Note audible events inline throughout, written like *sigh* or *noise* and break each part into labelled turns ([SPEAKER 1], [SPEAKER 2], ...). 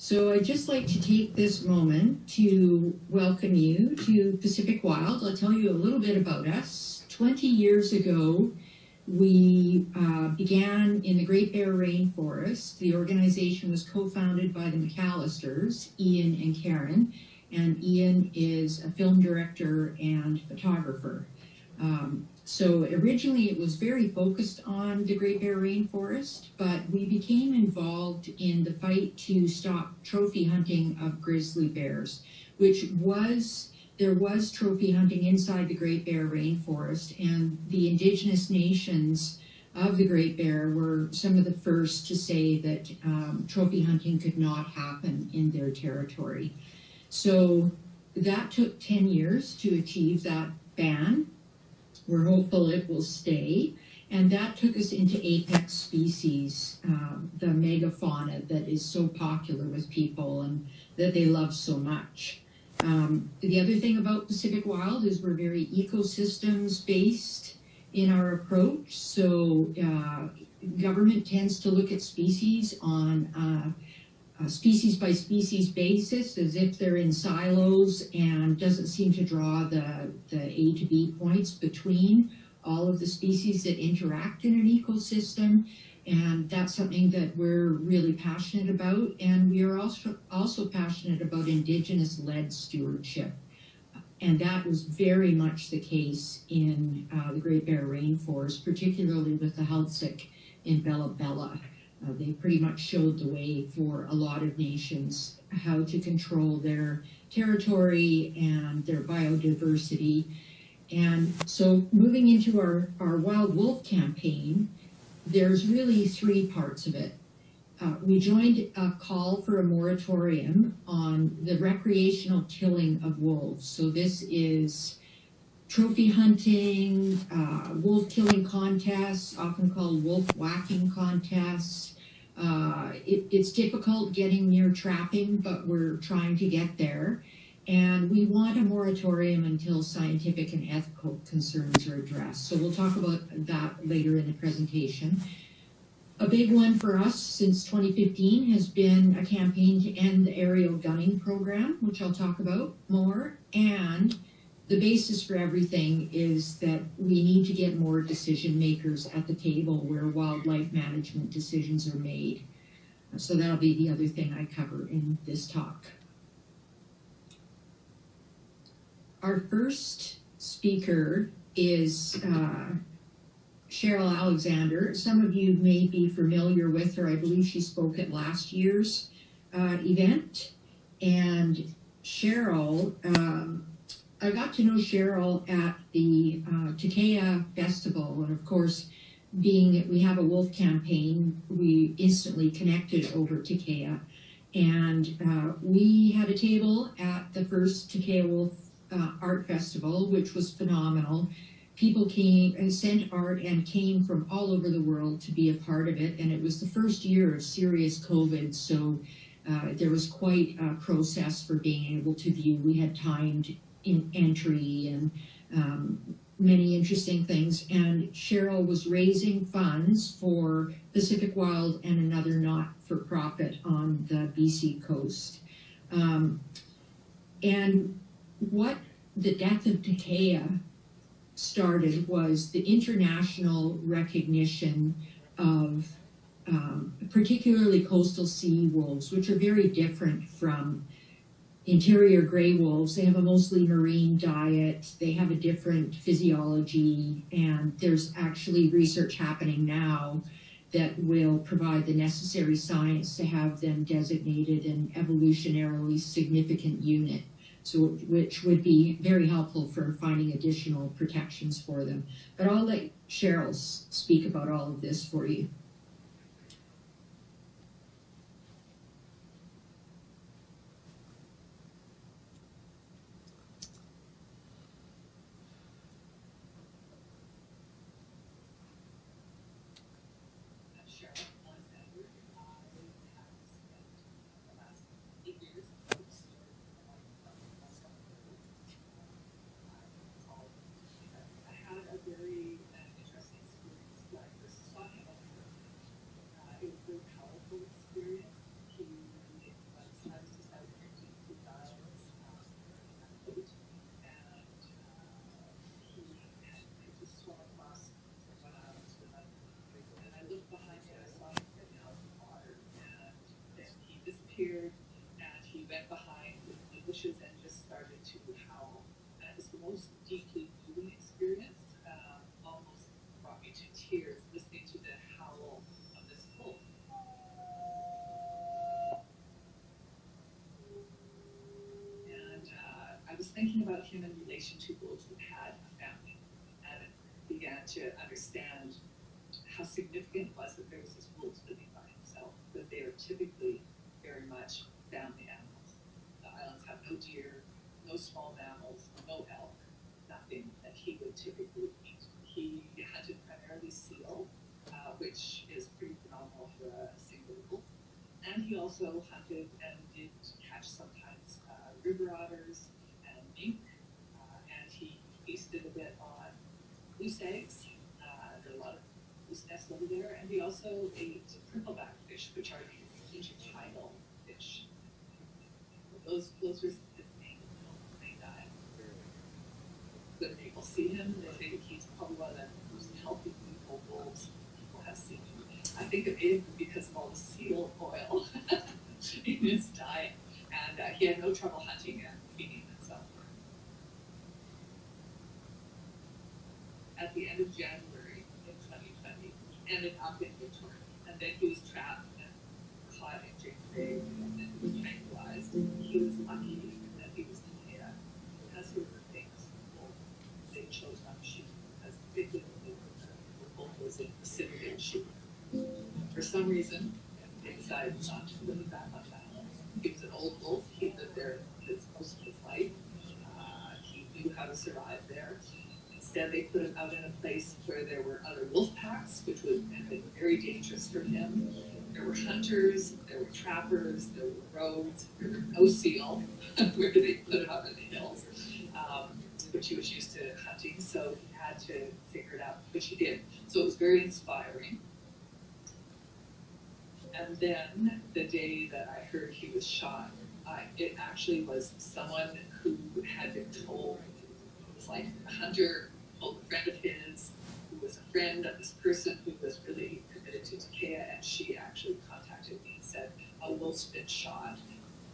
[SPEAKER 1] So I'd just like to take this moment to welcome you to Pacific Wild. I'll tell you a little bit about us. 20 years ago, we uh, began in the Great Bear Rainforest. The organization was co-founded by the McAllisters, Ian and Karen, and Ian is a film director and photographer. Um, so originally it was very focused on the Great Bear Rainforest, but we became involved in the fight to stop trophy hunting of grizzly bears, which was, there was trophy hunting inside the Great Bear Rainforest and the indigenous nations of the Great Bear were some of the first to say that um, trophy hunting could not happen in their territory. So that took 10 years to achieve that ban we're hopeful it will stay. And that took us into apex species, um, the megafauna that is so popular with people and that they love so much. Um, the other thing about Pacific Wild is we're very ecosystems based in our approach. So uh, government tends to look at species on uh, species by species basis as if they're in silos and doesn't seem to draw the, the A to B points between all of the species that interact in an ecosystem. And that's something that we're really passionate about. And we are also, also passionate about Indigenous led stewardship. And that was very much the case in uh, the Great Bear Rainforest, particularly with the Heiltsuk in Bella Bella. Uh, they pretty much showed the way for a lot of nations how to control their territory and their biodiversity. And so moving into our, our wild wolf campaign, there's really three parts of it. Uh, we joined a call for a moratorium on the recreational killing of wolves. So this is trophy hunting, uh, wolf killing contests, often called wolf whacking contests. Uh, it, it's difficult getting near trapping, but we're trying to get there. And we want a moratorium until scientific and ethical concerns are addressed. So we'll talk about that later in the presentation. A big one for us since 2015 has been a campaign to end the aerial gunning program, which I'll talk about more, and the basis for everything is that we need to get more decision makers at the table where wildlife management decisions are made. So that'll be the other thing I cover in this talk. Our first speaker is uh, Cheryl Alexander. Some of you may be familiar with her. I believe she spoke at last year's uh, event. And Cheryl um, I got to know Cheryl at the uh, Takaya Festival, and of course, being we have a wolf campaign, we instantly connected over Takaya, and uh, we had a table at the first Takaya Wolf uh, Art Festival, which was phenomenal. People came and sent art and came from all over the world to be a part of it, and it was the first year of serious COVID, so. Uh, there was quite a process for being able to view. We had timed in entry and um, many interesting things. And Cheryl was raising funds for Pacific Wild and another not-for-profit on the BC coast. Um, and what the death of Takaya started was the international recognition of um, particularly coastal sea wolves, which are very different from interior gray wolves, they have a mostly marine diet, they have a different physiology, and there's actually research happening now that will provide the necessary science to have them designated an evolutionarily significant unit, so which would be very helpful for finding additional protections for them. But I'll let Cheryl speak about all of this for you.
[SPEAKER 2] Nation to wolves that had a family and began to understand how significant it was that there was this wolf living by himself, that they are typically very much family animals. The islands have no deer, no small mammals, no elk, nothing that he would typically eat. He hunted primarily seal, uh, which is pretty phenomenal for a single wolf. And he also hunted and did catch sometimes uh, river otters and mink, uh, and he feasted a bit on goose. Uh, there are a lot of nests over there, and he also ate prickleback fish, which are these intertidal fish. Those those were his main main diet. When people see him, they think he's probably one of the most healthy people wolves people have seen. I think it may because of all the seal oil *laughs* in his diet, and uh, he had no trouble hunting and feeding himself. At the end of January in 2020, ended up in Victoria, and then he was trapped and caught in Bay, and then he was tranquilized. He was lucky that he was in a because he was a famous. They chose not to shoot because they didn't know the wolf was in vicinity of shooting. For some reason, they decided not to on that. He was an old wolf. He lived there his most of his life. Uh, he knew how to survive there. Instead, they put him out in a place where there were other wolf packs, which would have been very dangerous for him. There were hunters, there were trappers, there were roads, there were no seal, *laughs* where they put him up in the hills, um, which he was used to hunting, so he had to figure it out, which he did. So it was very inspiring. And then the day that I heard he was shot, I, it actually was someone who had been told, it was like a hunter a friend of his, who was a friend of this person who was really committed to Takaya, and she actually contacted me and said, a wolf's been shot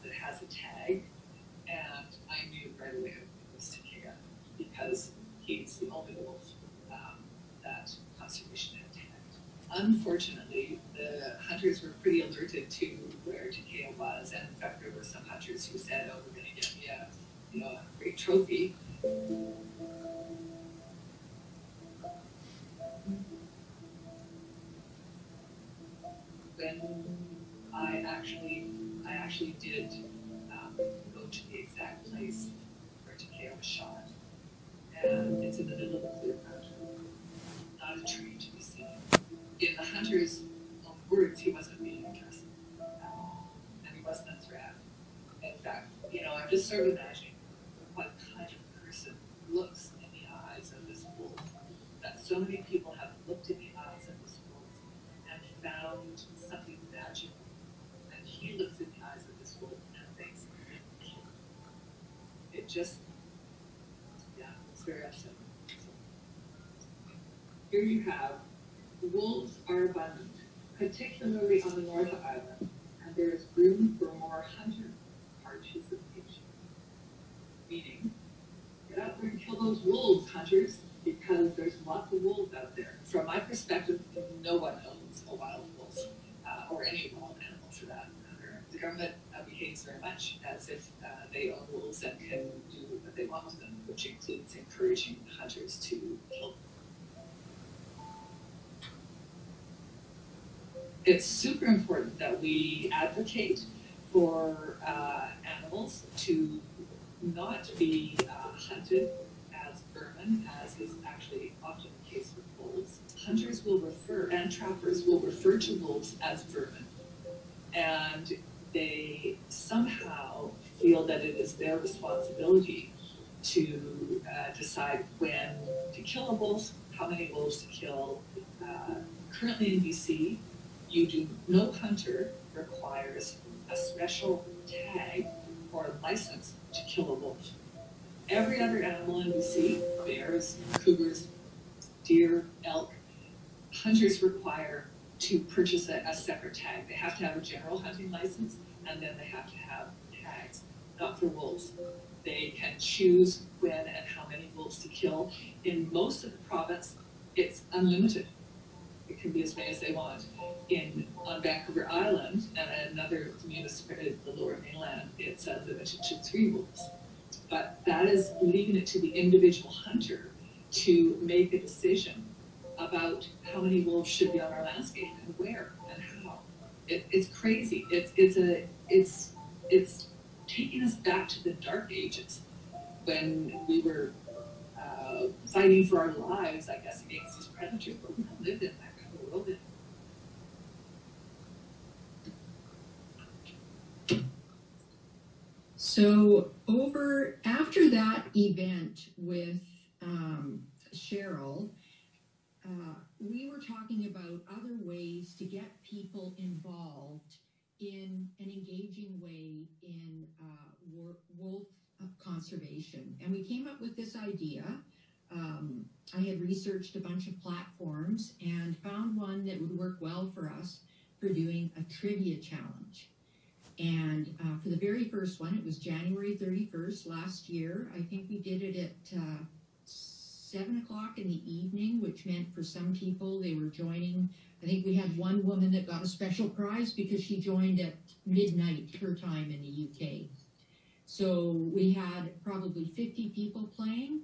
[SPEAKER 2] that has a tag, and I knew right away it was Takaya, because he's the only wolf um, that conservation had tagged. Unfortunately, the hunters were pretty alerted to where Takaya was, and in fact, there were some hunters who said, "Oh, we're going to get me a, you know, a great trophy." When I actually, I actually did um, go to the exact place where Takaya was shot, and it's in the middle of the clear not a tree to be seen in the hunter's own words, he wasn't being aggressive at all, and he wasn't a threat. In fact, you know, I'm just sort of imagining what kind of person looks in the eyes of this wolf. That so many people have looked in the eyes of this wolf and found something magical. And he looks in the eyes of this wolf and thinks, it just, yeah, it's very upsetting. Here you have wolves are abundant, particularly on the North Island, and there is room for more hunter participation. Meaning, get out there and kill those wolves, hunters, because there's lots of wolves out there. From my perspective, no one owns a wild wolf, uh, or any wild animal for that matter. The government uh, very much as if uh, they own wolves and can do what they want with them, which includes encouraging hunters to kill them. it's super important that we advocate for uh, animals to not be uh, hunted as vermin, as is actually often the case with wolves. Hunters will refer, and trappers will refer to wolves as vermin. And they somehow feel that it is their responsibility to uh, decide when to kill a wolf, how many wolves to kill. Uh, currently in BC, you do, no hunter requires a special tag or license to kill a wolf. Every other animal in BC, bears, cougars, deer, elk, hunters require to purchase a, a separate tag. They have to have a general hunting license and then they have to have tags, not for wolves. They can choose when and how many wolves to kill. In most of the province, it's unlimited. It can be as many as they want in on Vancouver Island and another municipality, the Lower Mainland, it's uh, limited to three wolves. but that is leaving it to the individual hunter to make a decision about how many wolves should be on our landscape and where and how. It, it's crazy. It's it's a it's it's taking us back to the dark ages when we were uh, fighting for our lives, I guess, against these predators, but we live in that kind of world.
[SPEAKER 1] So over after that event with um, Cheryl, uh, we were talking about other ways to get people involved in an engaging way in uh, wolf conservation, and we came up with this idea. Um, I had researched a bunch of platforms and found one that would work well for us for doing a trivia challenge. And uh, for the very first one, it was January 31st last year. I think we did it at uh, 7 o'clock in the evening, which meant for some people they were joining. I think we had one woman that got a special prize because she joined at midnight her time in the UK. So we had probably 50 people playing.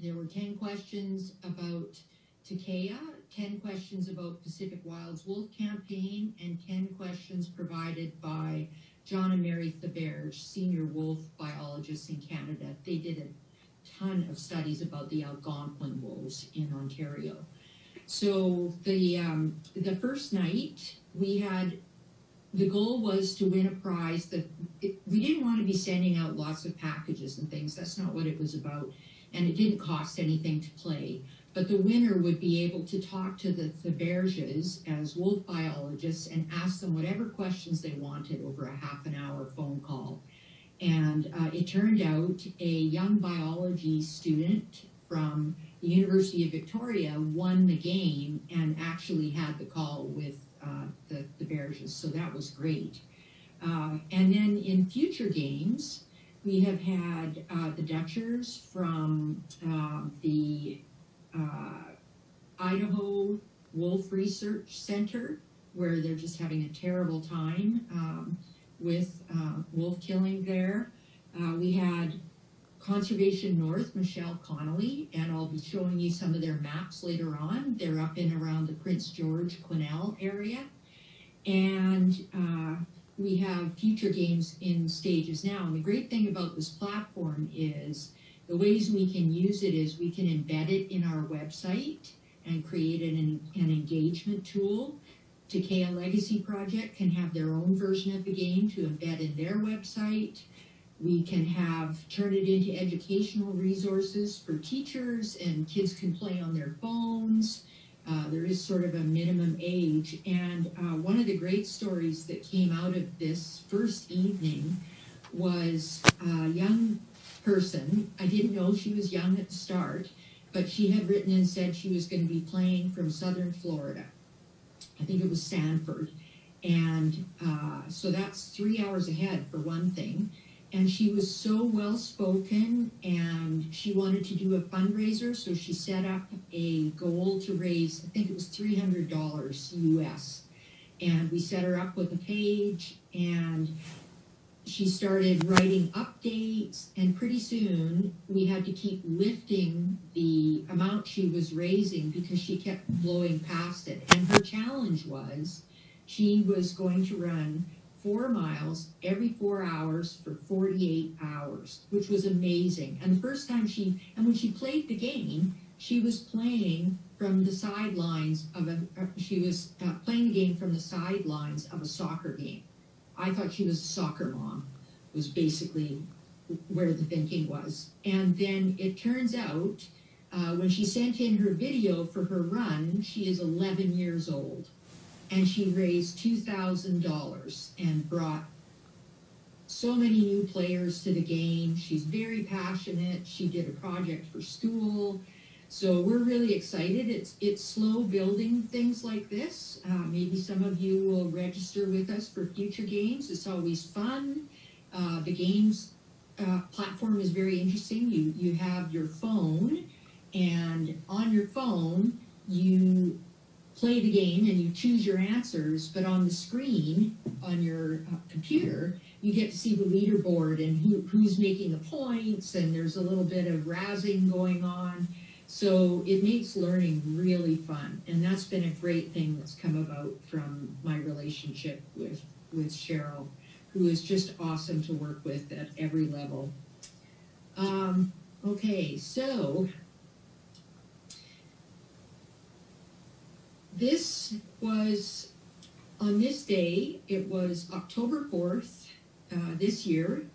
[SPEAKER 1] There were 10 questions about Takaya, 10 questions about Pacific Wilds Wolf Campaign, and 10 questions provided by John and Mary Theberge, senior wolf biologists in Canada. They did a ton of studies about the Algonquin wolves in Ontario. So the um, the first night we had the goal was to win a prize that it, we didn't want to be sending out lots of packages and things. That's not what it was about, and it didn't cost anything to play. But the winner would be able to talk to the Theberges as wolf biologists and ask them whatever questions they wanted over a half an hour phone call. And uh, it turned out a young biology student from the University of Victoria won the game and actually had the call with uh, the, the Berges, so that was great. Uh, and then in future games, we have had uh, the Dutchers from um, the uh, Idaho Wolf Research Center, where they're just having a terrible time um, with uh, wolf killing there. Uh, we had Conservation North, Michelle Connolly, and I'll be showing you some of their maps later on. They're up in around the Prince George Quesnel area. And uh, we have future games in stages now. And the great thing about this platform is the ways we can use it is we can embed it in our website and create an, an engagement tool. Takaya Legacy Project can have their own version of the game to embed in their website. We can have turn it into educational resources for teachers, and kids can play on their phones. Uh, there is sort of a minimum age. And uh, one of the great stories that came out of this first evening was a young person. I didn't know she was young at the start, but she had written and said she was going to be playing from southern Florida. I think it was Sanford. And uh, so that's three hours ahead for one thing and she was so well spoken and she wanted to do a fundraiser so she set up a goal to raise i think it was $300 us and we set her up with a page and she started writing updates and pretty soon we had to keep lifting the amount she was raising because she kept blowing past it and her challenge was she was going to run four miles every four hours for 48 hours, which was amazing. And the first time she, and when she played the game, she was playing from the sidelines of a, uh, she was uh, playing the game from the sidelines of a soccer game. I thought she was a soccer mom, was basically where the thinking was. And then it turns out uh, when she sent in her video for her run, she is 11 years old and she raised $2,000 and brought so many new players to the game. She's very passionate. She did a project for school. So we're really excited. It's it's slow building things like this. Uh, maybe some of you will register with us for future games. It's always fun. Uh, the games uh, platform is very interesting. You you have your phone, and on your phone you play the game and you choose your answers, but on the screen on your uh, computer, you get to see the leaderboard and who, who's making the points, and there's a little bit of razzing going on. So it makes learning really fun, and that's been a great thing that's come about from my relationship with with Cheryl, who is just awesome to work with at every level. Um, okay, so this was on this day. It was October fourth uh, this year,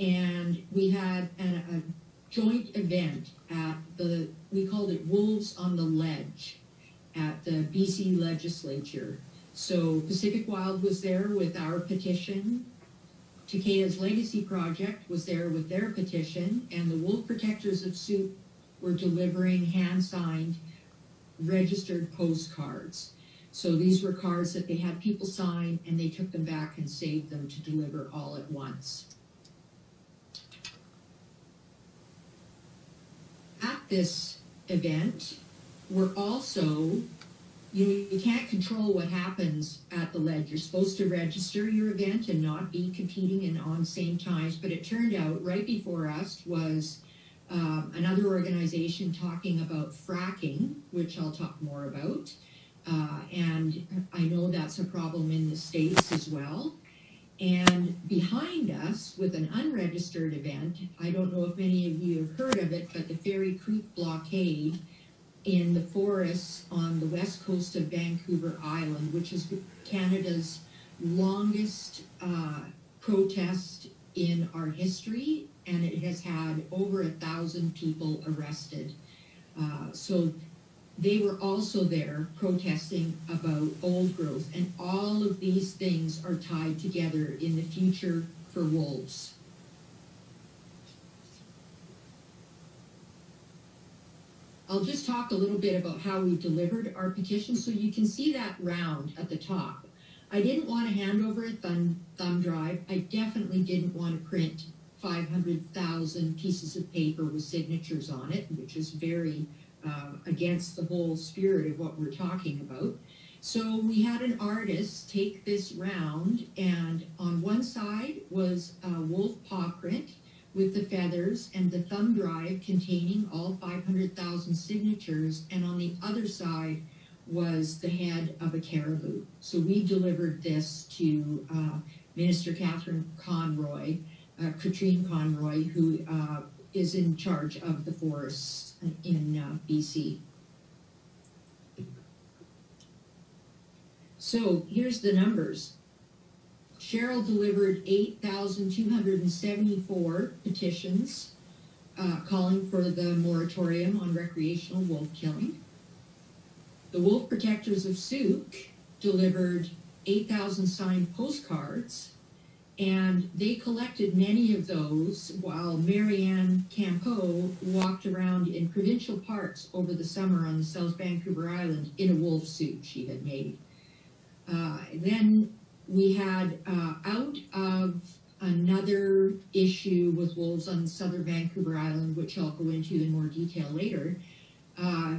[SPEAKER 1] and we had an, a joint event at the we called it Wolves on the Ledge at the BC Legislature. So Pacific Wild was there with our petition. Takaya's Legacy Project was there with their petition, and the Wolf Protectors of Sooke were delivering hand-signed registered postcards. So these were cards that they had people sign, and they took them back and saved them to deliver all at once. At this event, we're also you you can't control what happens at the ledge. You're supposed to register your event and not be competing in on same times. But it turned out right before us was um, another organization talking about fracking, which I'll talk more about. Uh, and I know that's a problem in the States as well. And behind us, with an unregistered event, I don't know if many of you have heard of it, but the Fairy Creek Blockade in the forests on the west coast of Vancouver Island, which is Canada's longest uh, protest in our history, and it has had over a thousand people arrested. Uh, so they were also there protesting about old growth, and all of these things are tied together in the future for wolves. I'll just talk a little bit about how we delivered our petition so you can see that round at the top. I didn't want to hand over a thumb, thumb drive. I definitely didn't want to print 500,000 pieces of paper with signatures on it, which is very uh, against the whole spirit of what we're talking about. So we had an artist take this round, and on one side was a wolf paw print, with the feathers and the thumb drive containing all 500,000 signatures, and on the other side was the head of a caribou. So we delivered this to uh, Minister Catherine Conroy, uh, Katrine Conroy, who uh, is in charge of the forests in uh, BC. So here's the numbers. Cheryl delivered 8,274 petitions uh, calling for the moratorium on recreational wolf killing. The Wolf Protectors of Sooke delivered 8,000 signed postcards, and they collected many of those while Marianne Campeau walked around in provincial parks over the summer on the South Vancouver Island in a wolf suit she had made. Uh, then we had uh, out of another issue with wolves on southern Vancouver Island, which I'll go into in more detail later. Uh,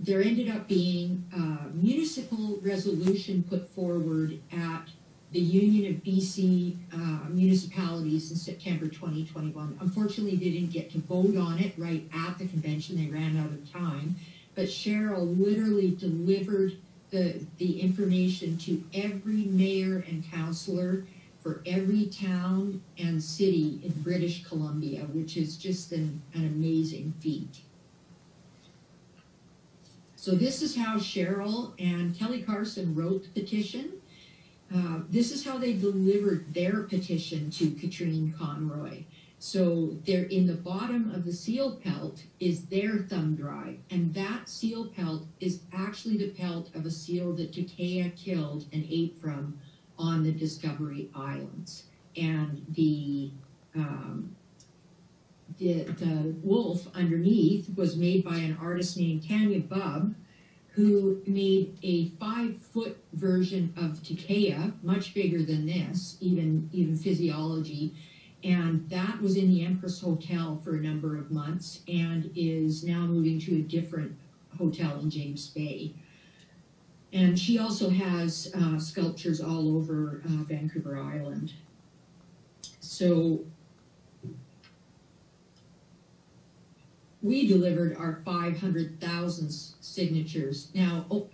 [SPEAKER 1] there ended up being a municipal resolution put forward at the Union of BC uh, Municipalities in September 2021. Unfortunately, they didn't get to vote on it right at the convention. They ran out of time. But Cheryl literally delivered the, the information to every mayor and councillor for every town and city in British Columbia, which is just an, an amazing feat. So this is how Cheryl and Kelly Carson wrote the petition. Uh, this is how they delivered their petition to Katrine Conroy. So there in the bottom of the seal pelt is their thumb drive, and that seal pelt is actually the pelt of a seal that Takaya killed and ate from on the Discovery Islands. And the um, the, the wolf underneath was made by an artist named Tanya Bub, who made a five foot version of Takaya, much bigger than this, even even physiology and that was in the Empress Hotel for a number of months and is now moving to a different hotel in James Bay. And she also has uh, sculptures all over uh, Vancouver Island. So we delivered our 500,000 signatures. Now, oh,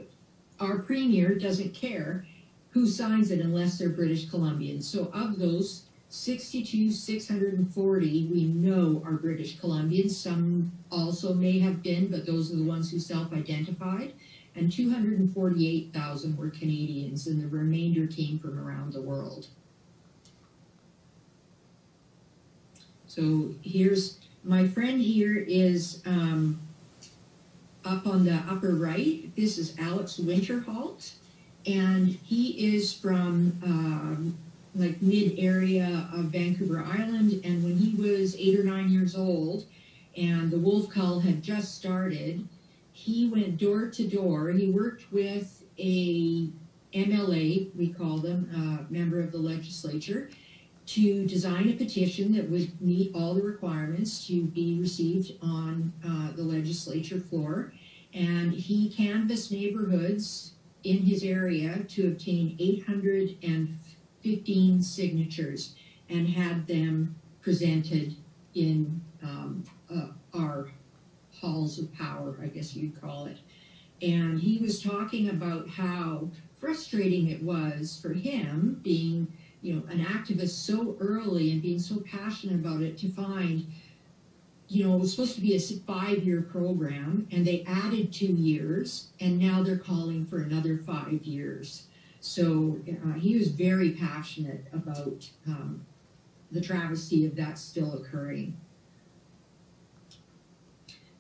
[SPEAKER 1] our premier doesn't care who signs it unless they're British Columbians. So of those 62, 640 we know are British Columbians. Some also may have been, but those are the ones who self-identified. And 248,000 were Canadians, and the remainder came from around the world. So here's my friend here is um, up on the upper right. This is Alex Winterhalt, and he is from um, like mid area of Vancouver Island. And when he was eight or nine years old, and the wolf call had just started, he went door to door. He worked with a MLA, we call them, a member of the legislature, to design a petition that would meet all the requirements to be received on uh, the legislature floor. And he canvassed neighborhoods in his area to obtain 815 signatures and had them presented in um, uh, our halls of power, I guess you'd call it. And he was talking about how frustrating it was for him being you know, an activist so early and being so passionate about it to find, you know, it was supposed to be a five year program and they added two years and now they're calling for another five years. So uh, he was very passionate about um, the travesty of that still occurring.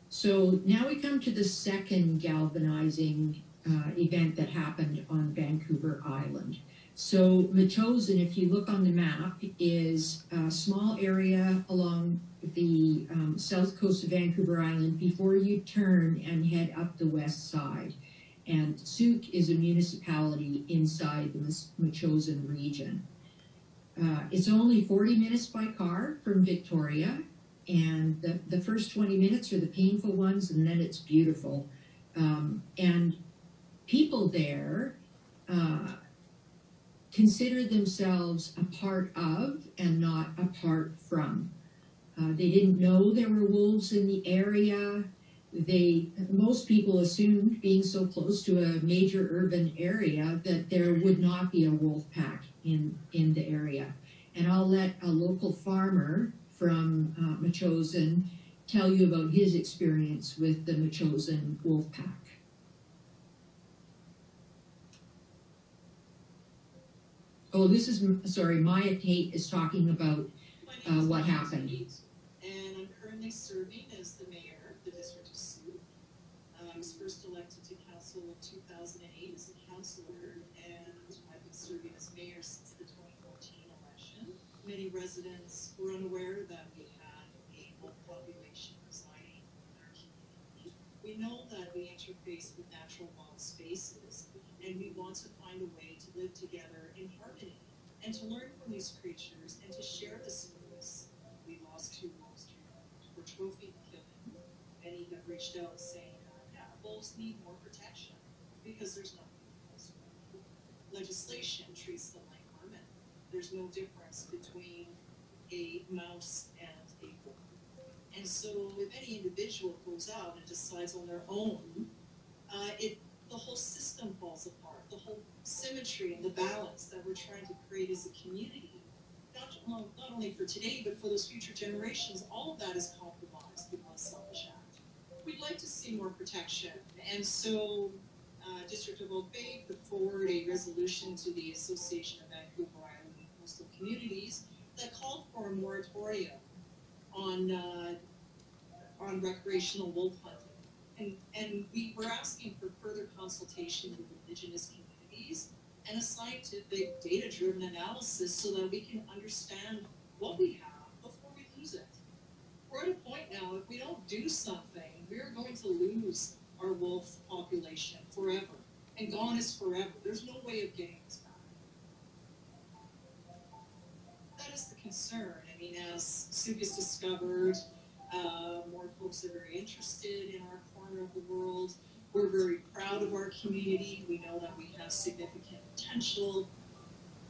[SPEAKER 1] So now we come to the second galvanizing uh, event that happened on Vancouver Island. So Metchosin, if you look on the map, is a small area along the um, south coast of Vancouver Island before you turn and head up the west side. And Sooke is a municipality inside the Metchosin region. Uh, it's only 40 minutes by car from Victoria, and the, the first 20 minutes are the painful ones, and then it's beautiful. Um, and people there, uh, consider themselves a part of and not apart from. Uh, they didn't know there were wolves in the area. They most people assumed, being so close to a major urban area, that there would not be a wolf pack in in the area. And I'll let a local farmer from uh, Metchosin tell you about his experience with the Metchosin wolf pack. Oh, this is, sorry, Maja Tait is talking about uh, what happened.
[SPEAKER 3] And I'm currently serving as the mayor of the district of Sooke. Uh, I was first elected to council in 2008 as a councillor, and I've been serving as mayor since the 2014 election. Many residents were unaware that we had a wolf population residing in our community. We know that we interface with natural wild spaces, and we want to find a way to live together in harmony and to learn from these creatures and to share the stories. We lost two wolves for trophy killing. Many have reached out saying, uh, yeah, wolves need more protection because there's no legislation treats them like vermin. There's no difference between a mouse and a wolf. And so if any individual goes out and decides on their own, uh, it the whole system falls apart. The whole symmetry and the balance that we're trying to create as a community, not, well, not only for today, but for those future generations, all of that is compromised with one selfish act. We'd like to see more protection. And so, uh, District of Oak Bay put forward a resolution to the Association of Vancouver Island Coastal Communities that called for a moratorium on, uh, on recreational wolf hunting and, and we were asking for further consultation with indigenous communities and a scientific data-driven analysis so that we can understand what we have before we lose it. We're at a point now, if we don't do something, we're going to lose our wolf population forever. And gone is forever. There's no way of getting this back. That is the concern. I mean, as has discovered, uh, more folks are very interested in our corner of the world. we're very proud of our community. We know that we have significant potential,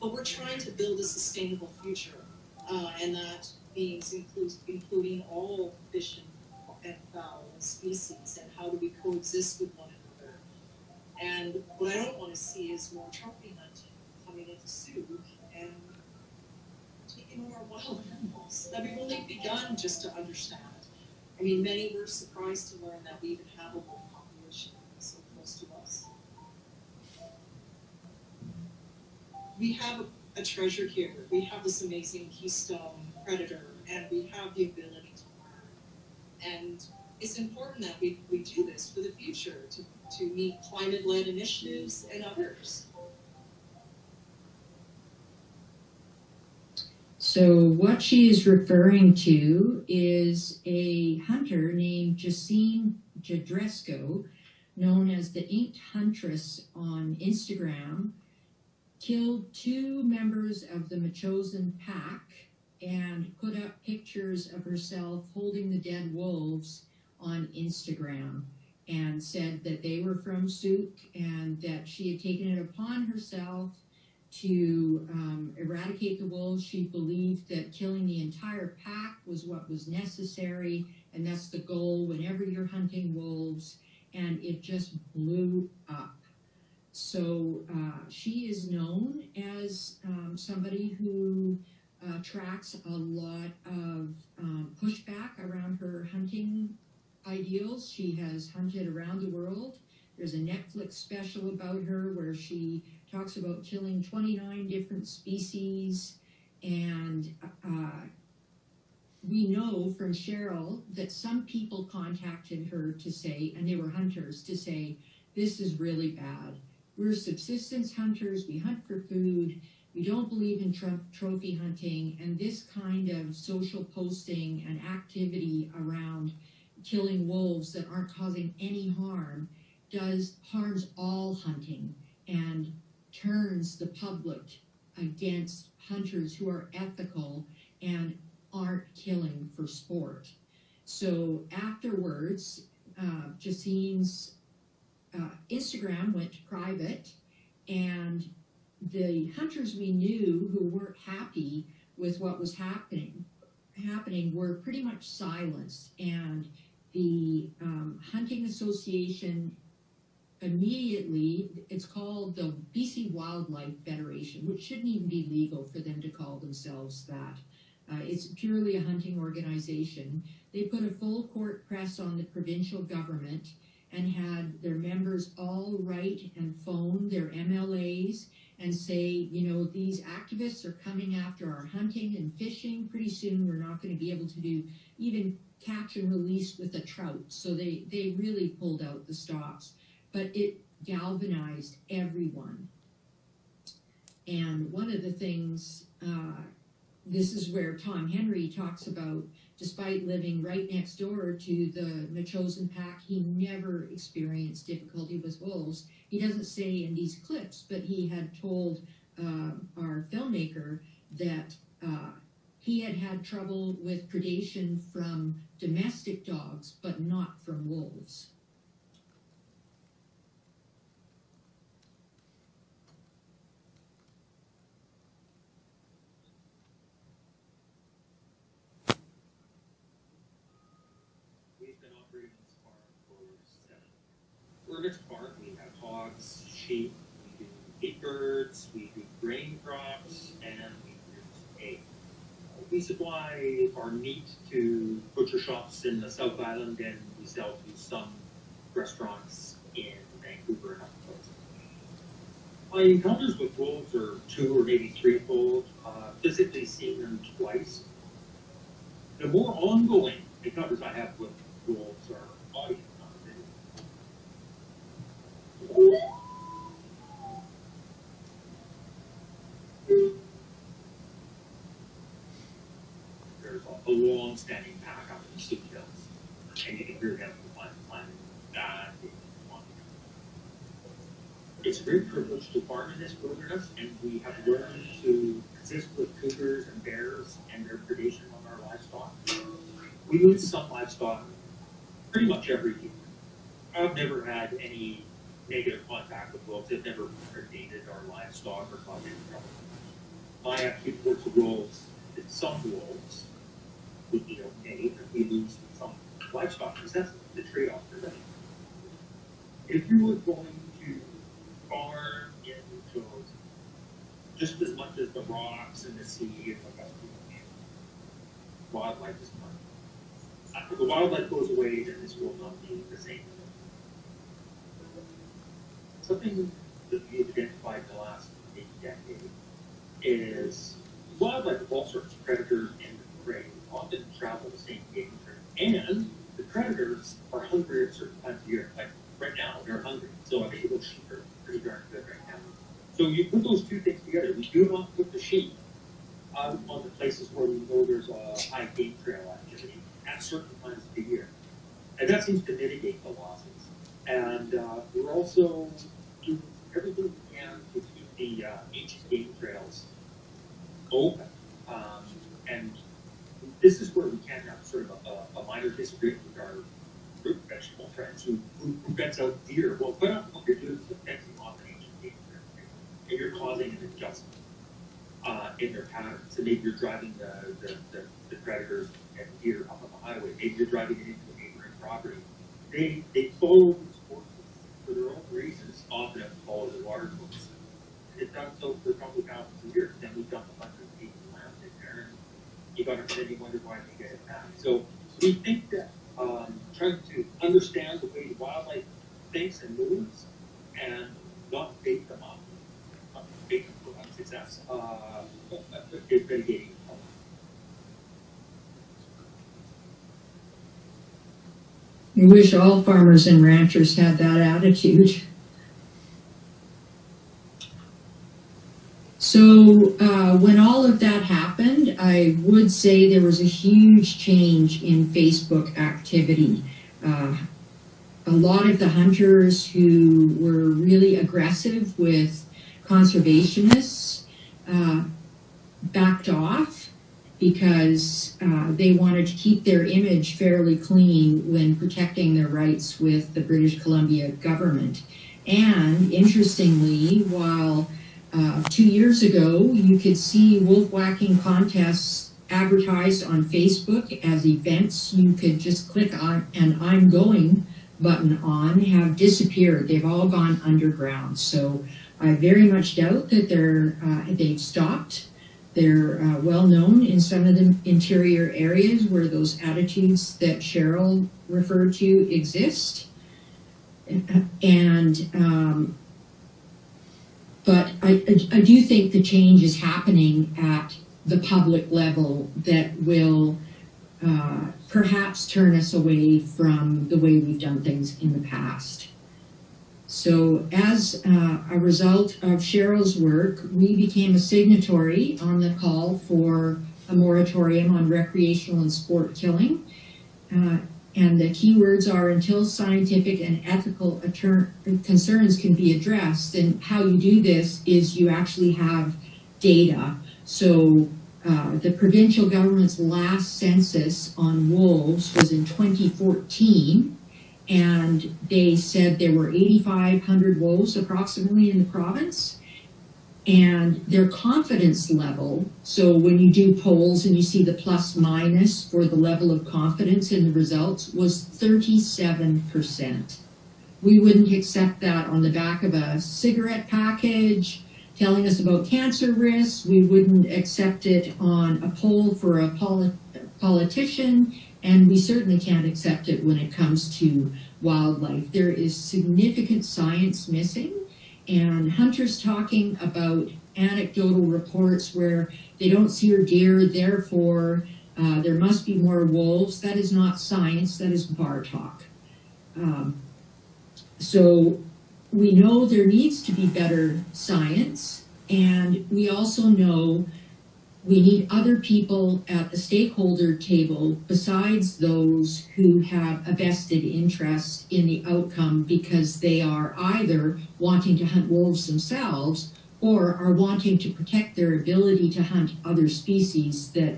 [SPEAKER 3] but we're trying to build a sustainable future, uh, and that means includes including all fish and, fowl species, and how do we coexist with one another. And what I don't want to see is more trophy hunting coming into Sooke and taking more wild animals that we've only begun just to understand. I mean, many were surprised to learn that we even have a wolf population so close to us. We have a treasure here. We have this amazing keystone predator, and we have the ability to learn. And it's important that we, we do this for the future to, to meet climate led initiatives and others.
[SPEAKER 1] So what she is referring to is a hunter named Jacine Jadresko, known as the Inked Huntress on Instagram, killed two members of the Metchosin pack and put up pictures of herself holding the dead wolves on Instagram and said that they were from Sooke and that she had taken it upon herself to um, eradicate the wolves. She believed that killing the entire pack was what was necessary, and that's the goal whenever you're hunting wolves. And it just blew up. So uh, she is known as um, somebody who uh, tracks a lot of um, pushback around her hunting ideals. She has hunted around the world. There's a Netflix special about her where she talks about killing 29 different species. And uh, we know from Cheryl that some people contacted her to say, and they were hunters, to say, this is really bad. We're subsistence hunters, we hunt for food, we don't believe in tro- trophy hunting, and this kind of social posting and activity around killing wolves that aren't causing any harm does harms all hunting and turns the public against hunters who are ethical and aren't killing for sport. So afterwards, uh, Jacine's uh, Instagram went private, and the hunters we knew who weren't happy with what was happening happening were pretty much silenced, and the um, hunting association immediately it's called the BC Wildlife Federation, which shouldn't even be legal for them to call themselves that. Uh, it's purely a hunting organization. They put a full court press on the provincial government and had their members all write and phone their MLAs and say, you know, these activists are coming after our hunting and fishing. Pretty soon we're not going to be able to do even catch and release with a trout. So they, they really pulled out the stops. But it galvanized everyone. And one of the things, uh, this is where Tom Henry talks about, despite living right next door to the Metchosin pack, he never experienced difficulty with wolves. He doesn't say in these clips, but he had told uh, our filmmaker that uh, he had had trouble with predation from domestic dogs, but not from wolves.
[SPEAKER 4] We've been operating this farm for seven. We're a mixed farm. We have hogs, sheep, we do big birds, we do grain crops, and we produce. We supply our meat to butcher shops in the South Island, and we sell to some restaurants in Vancouver and other places. My encounters with wolves are two or maybe threefold. Uh, physically seeing them twice. The more ongoing encounters I have with wolves are audio. There's a, long-standing pack up in the Hills, and you can hear them climbing, climbing, that. It's a great privilege to this wilderness, and we have learned to exist with cougars and bears and their predation on our livestock. We lose some livestock pretty much every year. I've never had any negative contact with wolves. They've never predated our livestock or caused any trouble. I actually work the wolves, that some wolves would be okay if we lose some livestock, because that's the trade-off them. If you were going to farm into just as much as the rocks and the sea and the wildlife is not. Uh, if the wildlife goes away, then this will not be the same. Something that we've identified in the last maybe decade is wildlife of all sorts, of predators and prey, often travel the same game trail. And the predators are hungry at certain times of year. Like right now, they're hungry. So I think those sheep are pretty darn good right now. So you put those two things together. We do not put the sheep out on the places where we know there's a high game trail activity at certain times of the year. And that seems to mitigate the losses. And uh, we're also doing everything we can to keep the uh, ancient game trails open. Um, and this is where we can have sort of a, a minor disagreement with our root vegetable friends who, who, who out deer. Well, what you're doing is fencing off an ancient and you're causing an adjustment uh, in their patterns. So maybe you're driving the, the, the, the predators and deer up on the highway. Maybe you're driving it into a neighboring property. They they follow these horses for their own reasons. Often have to follow the water course. It's done so for a couple of thousands of years. Then we dump a bunch of feet of land in there, you got then you wonder why they get it. So we think that um, trying to understand the way wildlife thinks and moves, and not bait them up, not bait them for success, uh, is mitigating.
[SPEAKER 1] I wish all farmers and ranchers had that attitude. So uh, when all of that happened, I would say there was a huge change in Facebook activity. Uh, a lot of the hunters who were really aggressive with conservationists uh, backed off because uh, they wanted to keep their image fairly clean when protecting their rights with the British Columbia government. And interestingly, while uh, two years ago you could see wolf whacking contests advertised on Facebook as events you could just click on an I'm going button on have disappeared. They've all gone underground. So I very much doubt that they're uh, they've stopped. They're uh, well known in some of the interior areas where those attitudes that Cheryl referred to exist. And um, but I, I do think the change is happening at the public level that will uh, perhaps turn us away from the way we've done things in the past. So as uh, a result of Cheryl's work, we became a signatory on the call for a moratorium on recreational and sport killing. Uh, and the keywords are until scientific and ethical concerns can be addressed. And how you do this is you actually have data. So uh, the provincial government's last census on wolves was in 2014 and they said there were 8,500 wolves approximately in the province. And their confidence level, so when you do polls and you see the plus minus for the level of confidence in the results, was 37%. We wouldn't accept that on the back of a cigarette package telling us about cancer risks. We wouldn't accept it on a poll for a polit- politician and we certainly can't accept it when it comes to wildlife. There is significant science missing, and hunters talking about anecdotal reports where they don't see a deer, therefore uh, there must be more wolves. That is not science, that is bar talk. Um, so we know there needs to be better science, and we also know we need other people at the stakeholder table besides those who have a vested interest in the outcome because they are either wanting to hunt wolves themselves or are wanting to protect their ability to hunt other species that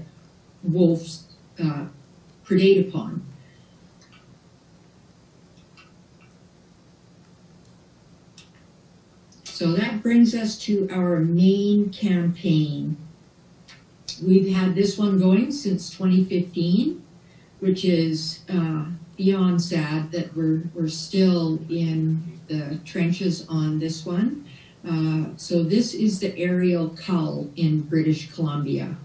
[SPEAKER 1] wolves uh, predate upon. So that brings us to our main campaign We've had this one going since 2015, which is uh, beyond sad that we're, we're still in the trenches on this one. Uh, so this is the aerial cull in British Columbia.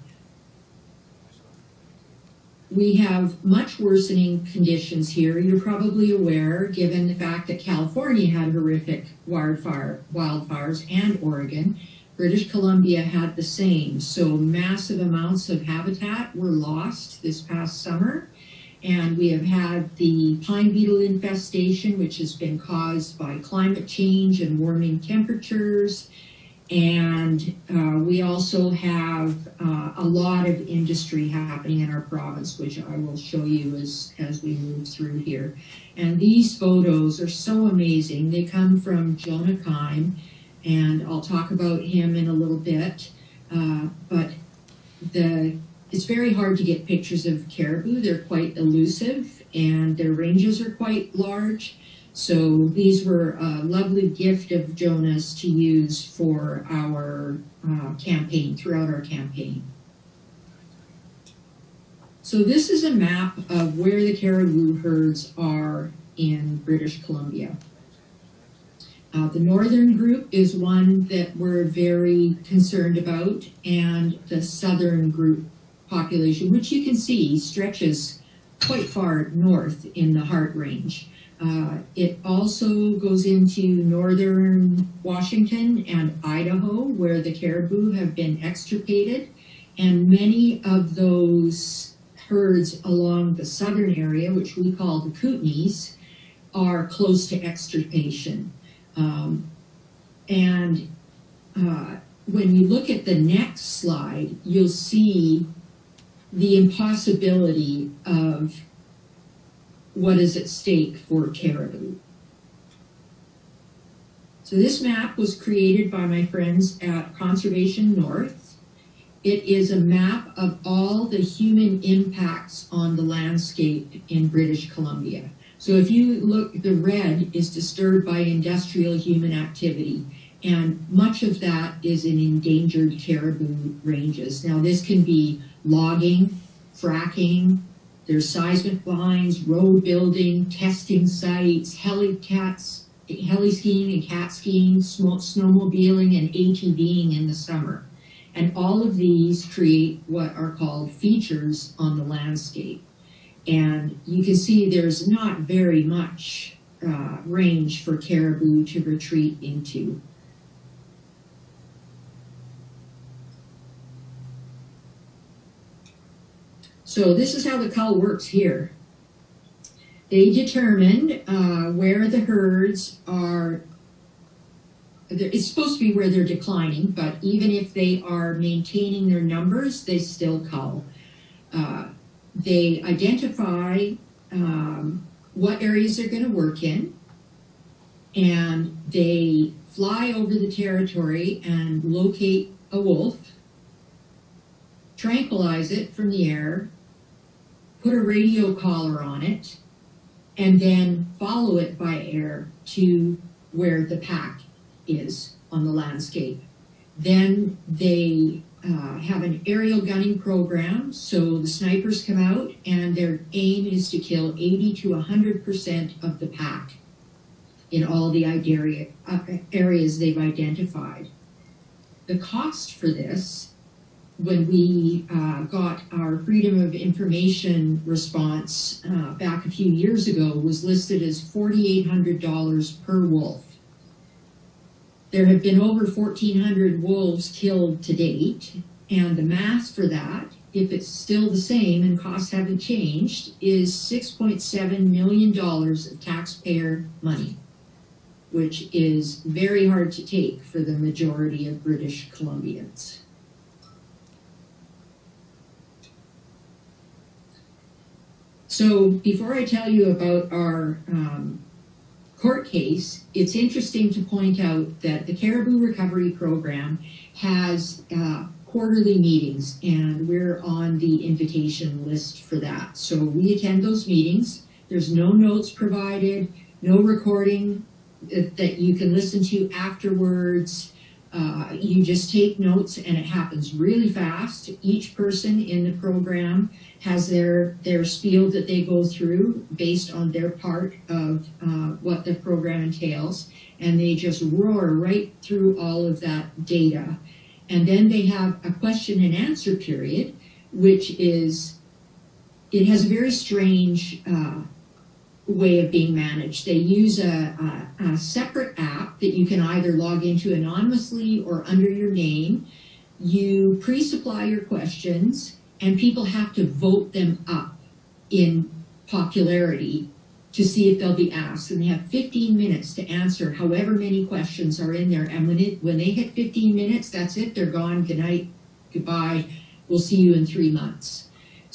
[SPEAKER 1] We have much worsening conditions here. You're probably aware, given the fact that California had horrific wildfire, wildfires and Oregon. British Columbia had the same. So massive amounts of habitat were lost this past summer. And we have had the pine beetle infestation, which has been caused by climate change and warming temperatures. And uh, we also have uh, a lot of industry happening in our province, which I will show you as, as we move through here. And these photos are so amazing. They come from Jonah Kime, and I'll talk about him in a little bit. Uh, but the it's very hard to get pictures of caribou. They're quite elusive, and their ranges are quite large. So these were a lovely gift of Jonah's to use for our uh, campaign, throughout our campaign. So this is a map of where the caribou herds are in British Columbia. Uh, the northern group is one that we're very concerned about, and the southern group population, which you can see stretches quite far north in the Hart Range. Uh, it also goes into northern Washington and Idaho, where the caribou have been extirpated, and many of those herds along the southern area, which we call the Kootenays, are close to extirpation. Um, and uh, when you look at the next slide, you'll see the impossibility of what is at stake for caribou. So this map was created by my friends at Conservation North. It is a map of all the human impacts on the landscape in British Columbia. So if you look, the red is disturbed by industrial human activity, and much of that is in endangered caribou ranges. Now this can be logging, fracking, there's seismic lines, road building, testing sites, helicats, heli skiing and cat skiing, snowmobiling and ATVing in the summer. And all of these create what are called features on the landscape. And you can see there's not very much uh, range for caribou to retreat into. So this is how the cull works here. They determine uh, where the herds are. It's supposed to be where they're declining, but even if they are maintaining their numbers, they still cull. Uh, they identify um, what areas they're going to work in, and they fly over the territory and locate a wolf, tranquilize it from the air, put a radio collar on it, and then follow it by air to where the pack is on the landscape. Then they uh, have an aerial gunning program, so the snipers come out and their aim is to kill 80 to 100% of the pack in all the uh, areas they've identified. The cost for this when we uh, got our Freedom of Information response uh, back a few years ago was listed as $4,800 per wolf. There have been over 1,400 wolves killed to date, and the math for that, if it's still the same and costs haven't changed, is $6.7 million of taxpayer money, which is very hard to take for the majority of British Columbians. So before I tell you about our um, court case, it's interesting to point out that the Caribou Recovery Program has uh, quarterly meetings, and we're on the invitation list for that. So we attend those meetings. There's no notes provided, no recording that you can listen to afterwards. Uh, you just take notes and it happens really fast. Each person in the program has their, their spiel that they go through based on their part of uh, what the program entails. And they just roar right through all of that data. And then they have a question and answer period, which is, it has a very strange uh, way of being managed. They use a, a, a, separate app that you can either log into anonymously or under your name. You pre-supply your questions and people have to vote them up in popularity to see if they'll be asked. And they have 15 minutes to answer however many questions are in there. And when it when they hit 15 minutes, that's it. They're gone. Good night. Goodbye. We'll see you in three months.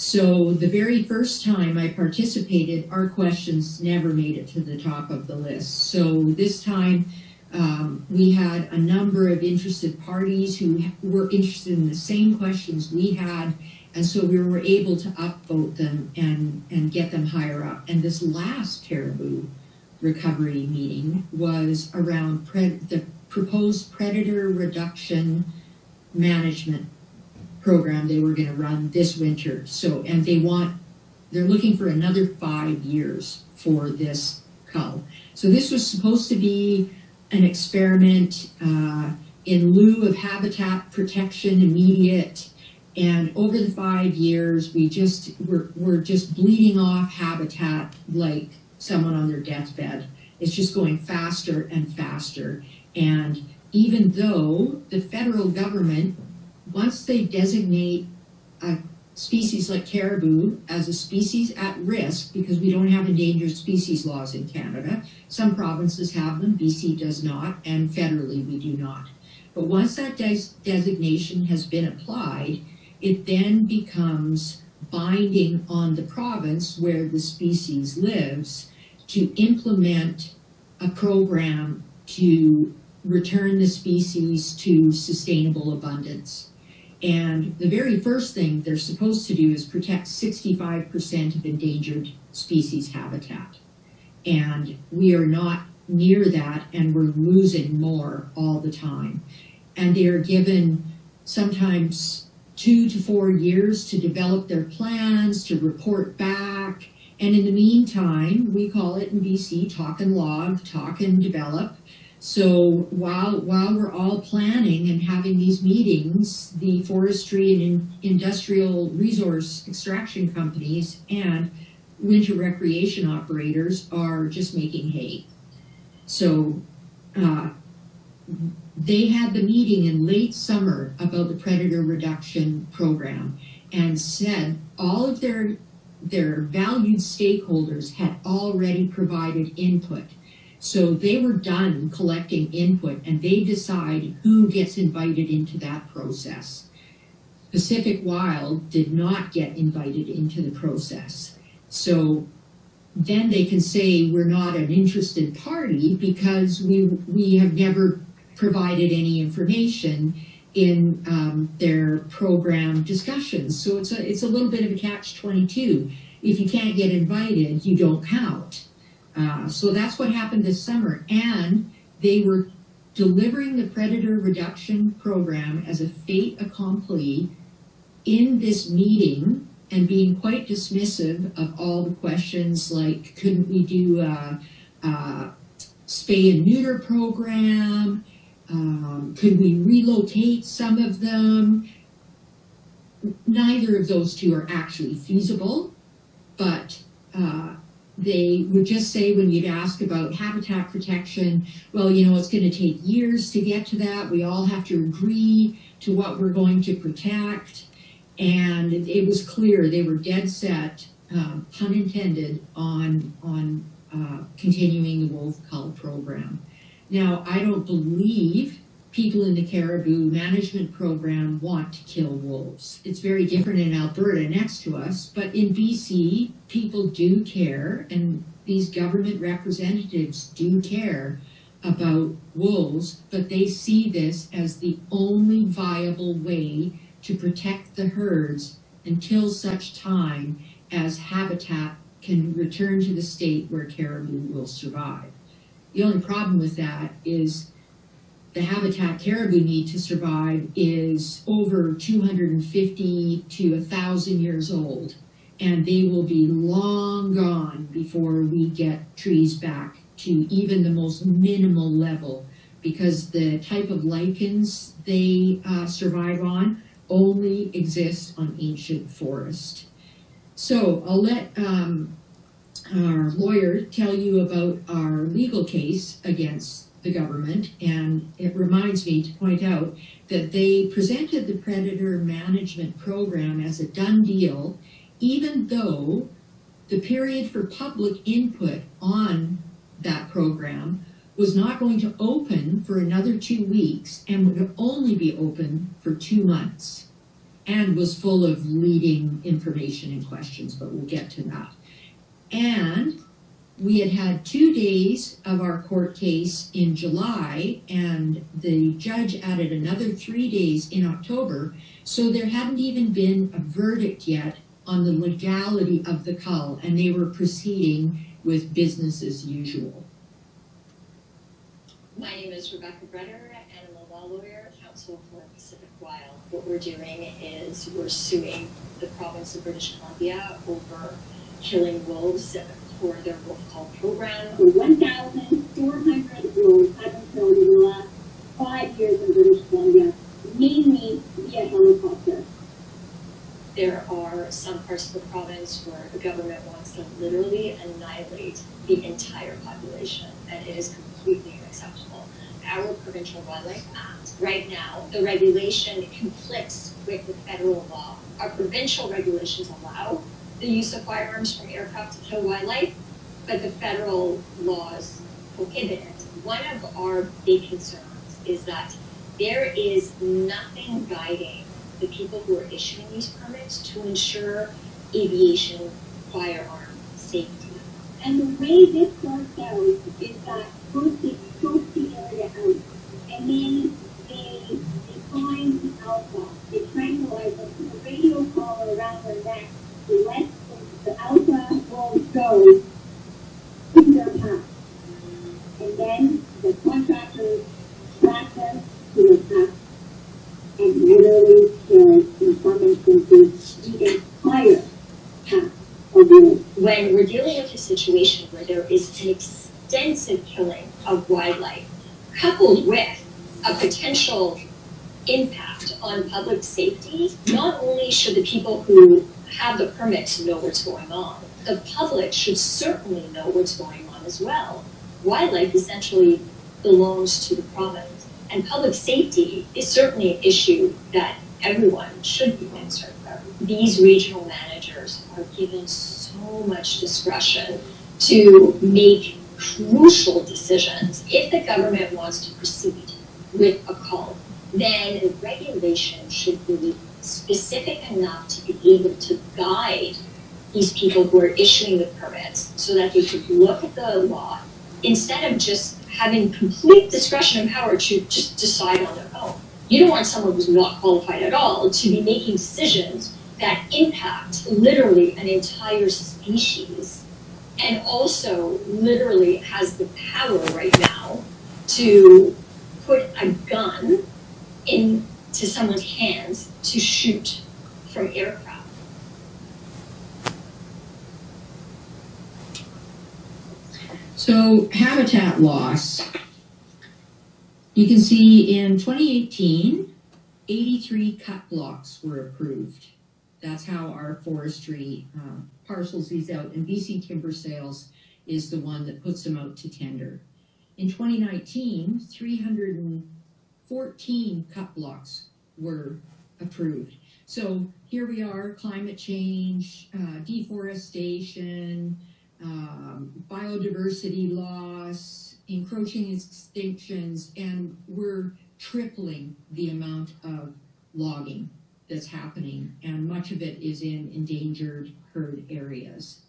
[SPEAKER 1] So the very first time I participated, our questions never made it to the top of the list. So this time um, we had a number of interested parties who were interested in the same questions we had, and so we were able to upvote them and, and get them higher up. And this last Caribou recovery meeting was around the proposed predator reduction management program they were going to run this winter. So, and they want, they're looking for another five years for this cull. So this was supposed to be an experiment uh, in lieu of habitat protection immediate. And over the five years, we just, we're, we're just bleeding off habitat like someone on their deathbed. It's just going faster and faster. And even though the federal government once they designate a species like caribou as a species at risk, because we don't have endangered species laws in Canada, some provinces have them, BC does not, and federally we do not. But once that des designation has been applied, it then becomes binding on the province where the species lives to implement a program to return the species to sustainable abundance. And the very first thing they're supposed to do is protect 65% of endangered species habitat. And we are not near that, and we're losing more all the time. And they are given sometimes two to four years to develop their plans, to report back. And in the meantime, we call it in BC talk and log, talk and develop. So while while we're all planning and having these meetings, the forestry and industrial resource extraction companies and winter recreation operators are just making hay. So uh, they had the meeting in late summer about the predator reduction program and said all of their their valued stakeholders had already provided input so they were done collecting input and they decide who gets invited into that process. Pacific Wild did not get invited into the process. So then they can say we're not an interested party because we, we have never provided any information in um, their program discussions. So it's a, it's a little bit of a catch-22. If you can't get invited, you don't count. Uh, so that's what happened this summer. And they were delivering the predator reduction program as a fait accompli in this meeting and being quite dismissive of all the questions like, couldn't we do a, a spay and neuter program? Um, could we relocate some of them? Neither of those two are actually feasible, but uh, they would just say when you'd ask about habitat protection, well, you know, it's going to take years to get to that. We all have to agree to what we're going to protect. And it, was clear they were dead set, um, pun intended, on, on uh, continuing the wolf cull program. Now, I don't believe people in the caribou management program want to kill wolves. It's very different in Alberta next to us, but in BC, people do care, and these government representatives do care about wolves, but they see this as the only viable way to protect the herds until such time as habitat can return to the state where caribou will survive. The only problem with that is the habitat caribou need to survive is over 250 to 1,000 years old. And they will be long gone before we get trees back to even the most minimal level because the type of lichens they uh, survive on only exist on ancient forest. So I'll let um, our lawyer tell you about our legal case against the government, and it reminds me to point out that they presented the predator management program as a done deal, even though the period for public input on that program was not going to open for another two weeks and would only be open for two months and was full of leading information and questions, but we'll get to that. And we had had two days of our court case in July, and the judge added another three days in October. So there hadn't even been a verdict yet on the legality of the cull, and they were proceeding with business as usual.
[SPEAKER 5] My name is Rebeka Breder, animal law lawyer, counsel for Pacific Wild. What we're doing is we're suing the province of British Columbia over killing wolves for their cull program.
[SPEAKER 6] over 1,400 wolves have been killed in the last five years in British Columbia, mainly via helicopter.
[SPEAKER 5] There are some parts of the province where the government wants to literally annihilate the entire population, and it is completely unacceptable. Our Provincial Wildlife Act, right now, the regulation conflicts with the federal law. Our provincial regulations allow the use of firearms from aircraft to kill wildlife, but the federal laws prohibit it. One of our big concerns is that there is nothing guiding the people who are issuing these permits to ensure aviation firearm safety.
[SPEAKER 6] And the way this works out is that first they scope the area out, and then they, they find the alpha, they tranquilize them, put a radio collar around their neck, to let the, the alpha wolves go to their path. And then the contractors track them to the path and literally kill, in some instances, the entire path of.
[SPEAKER 5] When we're dealing with a situation where there is an extensive killing of wildlife, coupled with a potential impact on public safety, not only should the people who have the permit to know what's going on, the public should certainly know what's going on as well. Wildlife essentially belongs to the province, and public safety is certainly an issue that everyone should be concerned about. These regional managers are given so much discretion to make crucial decisions. If the government wants to proceed with a cull, then the regulation should be specific enough to be able to guide these people who are issuing the permits so that they could look at the law instead of just having complete discretion and power to just decide on their own. You don't want someone who's not qualified at all to be making decisions that impact literally an entire species and also literally has the power right now to put a gun into someone's hands to shoot from aircraft.
[SPEAKER 1] So habitat loss. You can see in 2018, 83 cut blocks were approved. That's how our forestry uh, parcels these out, and BC Timber Sales is the one that puts them out to tender. In 2019, 314 cut blocks were approved. So here we are, climate change, uh, deforestation, um, biodiversity loss, encroaching extinctions, and we're tripling the amount of logging that's happening, and much of it is in endangered herd areas.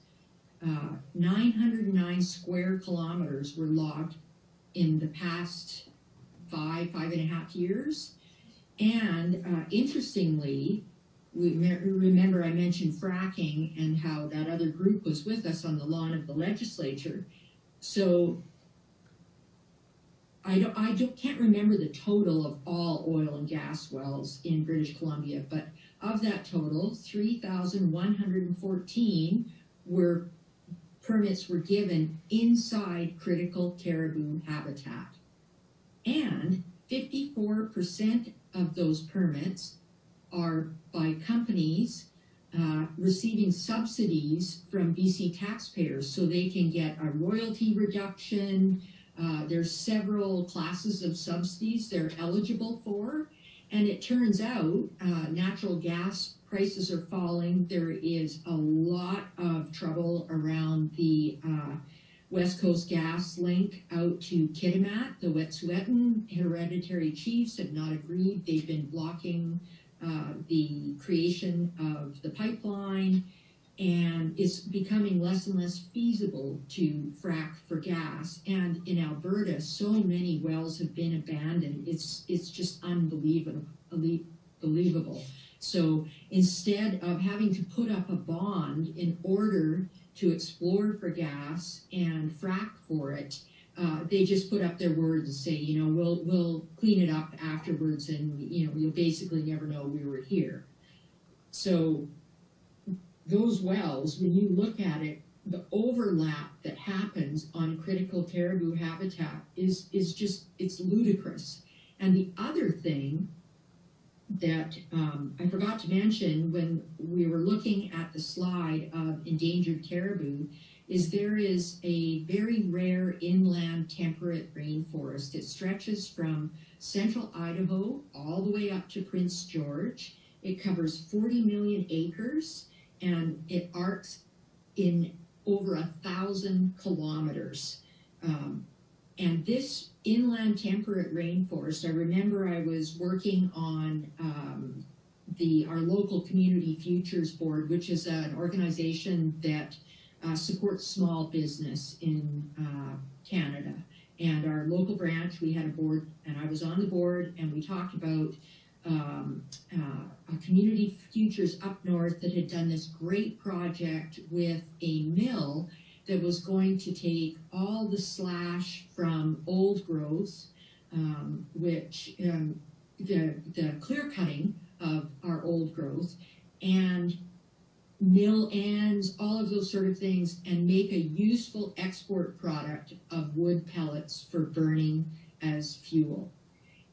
[SPEAKER 1] Uh, 909 square kilometers were logged in the past five, five and a half years. And uh, interestingly, we me- remember I mentioned fracking and how that other group was with us on the lawn of the legislature. So I don't, I don't, can't remember the total of all oil and gas wells in British Columbia, but of that total, three thousand one hundred and fourteen were, permits were given inside critical caribou habitat. And fifty-four percent of those permits are by companies uh, receiving subsidies from BC taxpayers so they can get a royalty reduction. Uh, there's several classes of subsidies they're eligible for. And it turns out uh, natural gas prices are falling. There is a lot of trouble around the uh, West Coast Gas link out to Kitimat. The Wet'suwet'en hereditary chiefs have not agreed. They've been blocking uh, the creation of the pipeline, and it's becoming less and less feasible to frack for gas. And in Alberta, so many wells have been abandoned. It's it's just unbelievable. Believable. So instead of having to put up a bond in order to explore for gas and frack for it, uh, they just put up their word and say, you know, we'll we'll clean it up afterwards, and you know, you'll basically never know we were here. So those wells, when you look at it, the overlap that happens on critical caribou habitat is is just it's ludicrous. And the other thing that um, I forgot to mention when we were looking at the slide of endangered caribou is there is a very rare inland temperate rainforest. It stretches from central Idaho all the way up to Prince George. It covers 40 million acres and it arcs in over a thousand kilometers. Um, and this inland temperate rainforest, I remember I was working on um, the our local community futures board, which is an organization that uh, supports small business in uh, Canada. And our local branch, we had a board, and I was on the board, and we talked about um, uh, a community futures up north that had done this great project with a mill that was going to take all the slash from old growth, um, which um, the the clear cutting of our old growth, and mill ends, all of those sort of things, and make a useful export product of wood pellets for burning as fuel.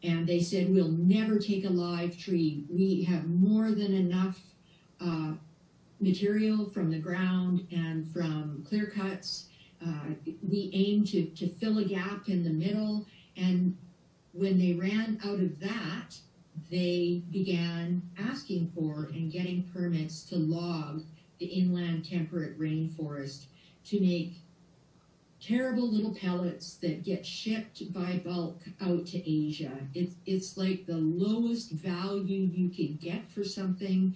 [SPEAKER 1] And they said, we'll never take a live tree. We have more than enough uh, material from the ground and from clear cuts. Uh, we aim to, to fill a gap in the middle. And when they ran out of that, they began asking for and getting permits to log the inland temperate rainforest to make terrible little pellets that get shipped by bulk out to Asia. It's it's like the lowest value you can get for something.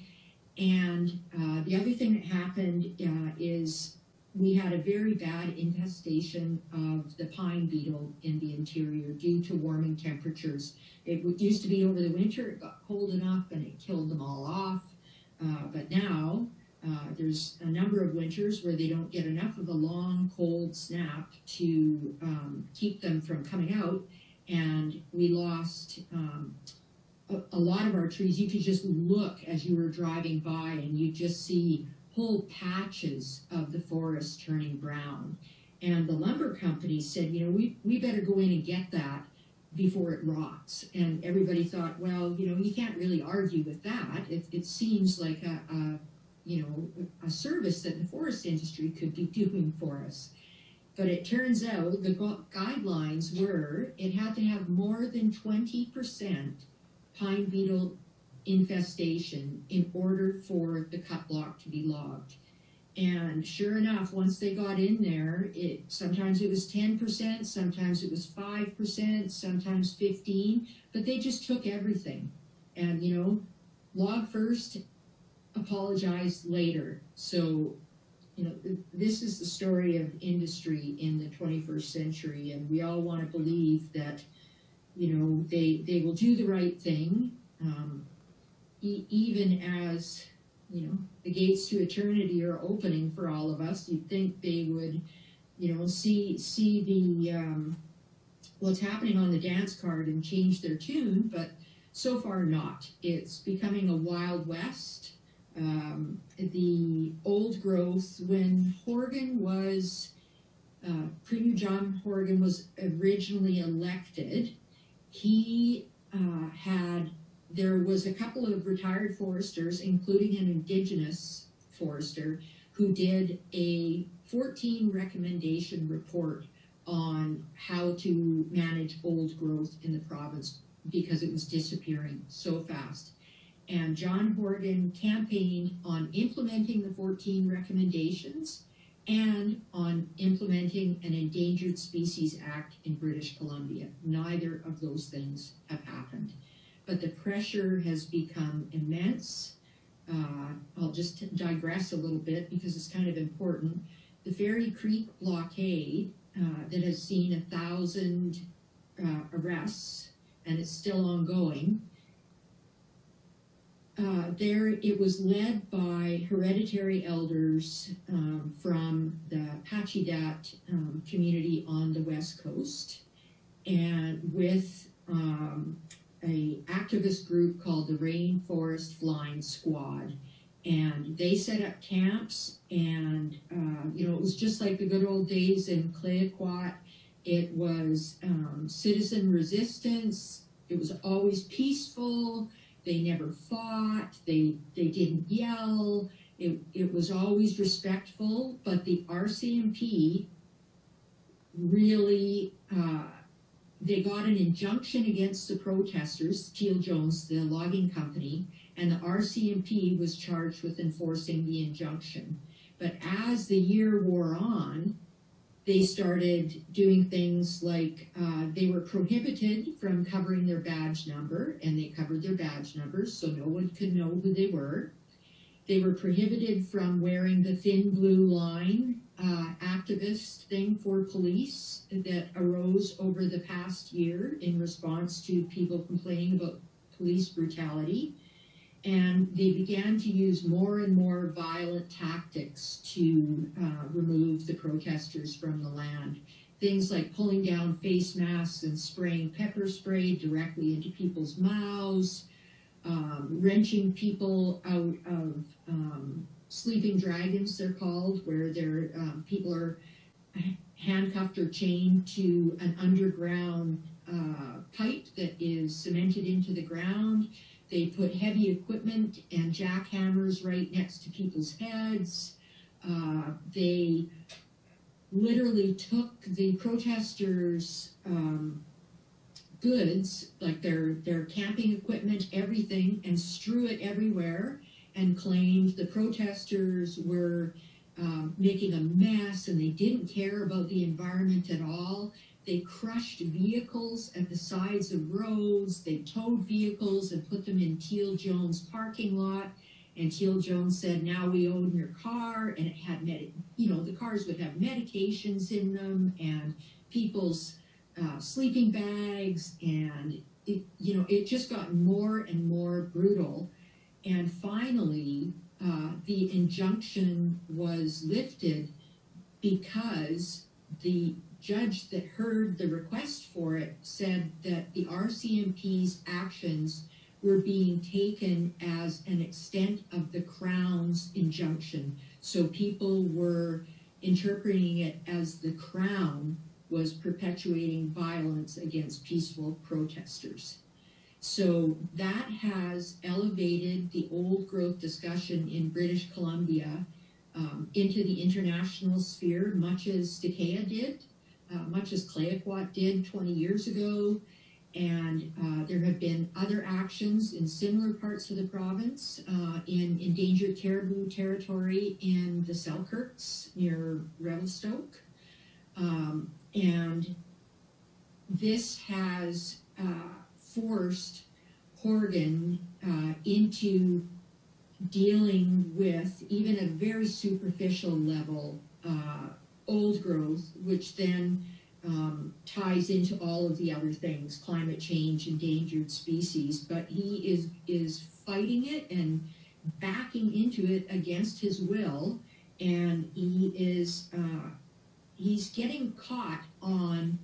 [SPEAKER 1] And uh, the other thing that happened uh, is we had a very bad infestation of the pine beetle in the interior due to warming temperatures. It used to be over the winter, it got cold enough and it killed them all off. Uh, but now uh, there's a number of winters where they don't get enough of a long cold snap to um, keep them from coming out. And we lost um, a, lot of our trees. You could just look as you were driving by and you just see whole patches of the forest turning brown. And the lumber company said, you know, we, we better go in and get that before it rots. And everybody thought, well, you know, you can't really argue with that. It, it seems like a, a, you know, a service that the forest industry could be doing for us. But it turns out the guidelines were it had to have more than 20% pine beetle infestation in order for the cut block to be logged. And sure enough, once they got in there, it sometimes it was 10%, sometimes it was 5%, sometimes 15, but they just took everything. And you know, log first, apologize later. So, you know, this is the story of industry in the 21st century, and we all want to believe that, you know, they they will do the right thing. Um, e- even as you know the gates to eternity are opening for all of us you'd think they would you know see see the um, what's happening on the dance card and change their tune, but so far not. It's becoming a wild west. Um, the old growth, when Horgan was, uh, Premier John Horgan was originally elected, he uh, had, there was a couple of retired foresters, including an indigenous forester, who did a 14 recommendation report on how to manage old growth in the province because it was disappearing so fast. And John Horgan campaigned on implementing the 14 recommendations and on implementing an Endangered Species Act in British Columbia. Neither of those things have happened. But the pressure has become immense. Uh, I'll just digress a little bit because it's kind of important. The Fairy Creek blockade uh, that has seen a thousand uh, arrests and it's still ongoing. Uh, there, it was led by hereditary elders um, from the Pacheedaht um, community on the west coast, and with um, a activist group called the Rainforest Flying Squad, and they set up camps, and uh, you know it was just like the good old days in Clayoquot. It was um, citizen resistance. It was always peaceful they never fought. They they didn't yell. It it was always respectful. But the RCMP really uh, they got an injunction against the protesters, Teal Jones, the logging company, and the RCMP was charged with enforcing the injunction. But as the year wore on, they started doing things like uh, they were prohibited from covering their badge number, and they covered their badge numbers so no one could know who they were. They were prohibited from wearing the thin blue line uh, activist thing for police that arose over the past year in response to people complaining about police brutality and they began to use more and more violent tactics to uh, remove the protesters from the land. Things like pulling down face masks and spraying pepper spray directly into people's mouths, um, wrenching people out of um, sleeping dragons, they're called, where they're, um, people are handcuffed or chained to an underground uh, pipe that is cemented into the ground they put heavy equipment and jackhammers right next to people's heads. Uh, they literally took the protesters' um, goods, like their, their camping equipment, everything, and strew it everywhere and claimed the protesters were um, making a mess and they didn't care about the environment at all they crushed vehicles at the sides of roads. They towed vehicles and put them in Teal Jones parking lot. And Teal Jones said, "Now we own your car," and it had med- you know the cars would have medications in them and people's uh, sleeping bags, and it you know it just got more and more brutal. And finally, uh, the injunction was lifted because the judge that heard the request for it said that the RCMP's actions were being taken as an extent of the Crown's injunction. So people were interpreting it as the Crown was perpetuating violence against peaceful protesters. So that has elevated the old growth discussion in British Columbia um, into the international sphere, much as Takaya did uh, much as Clayoquot did 20 years ago. And uh, there have been other actions in similar parts of the province uh, in endangered caribou territory in the Selkirks near Revelstoke. Um, and this has uh, forced Horgan uh, into dealing with even a very superficial level uh, old growth, which then um, ties into all of the other things, climate change, endangered species. But he is is fighting it and backing into it against his will, and he is uh, he's getting caught on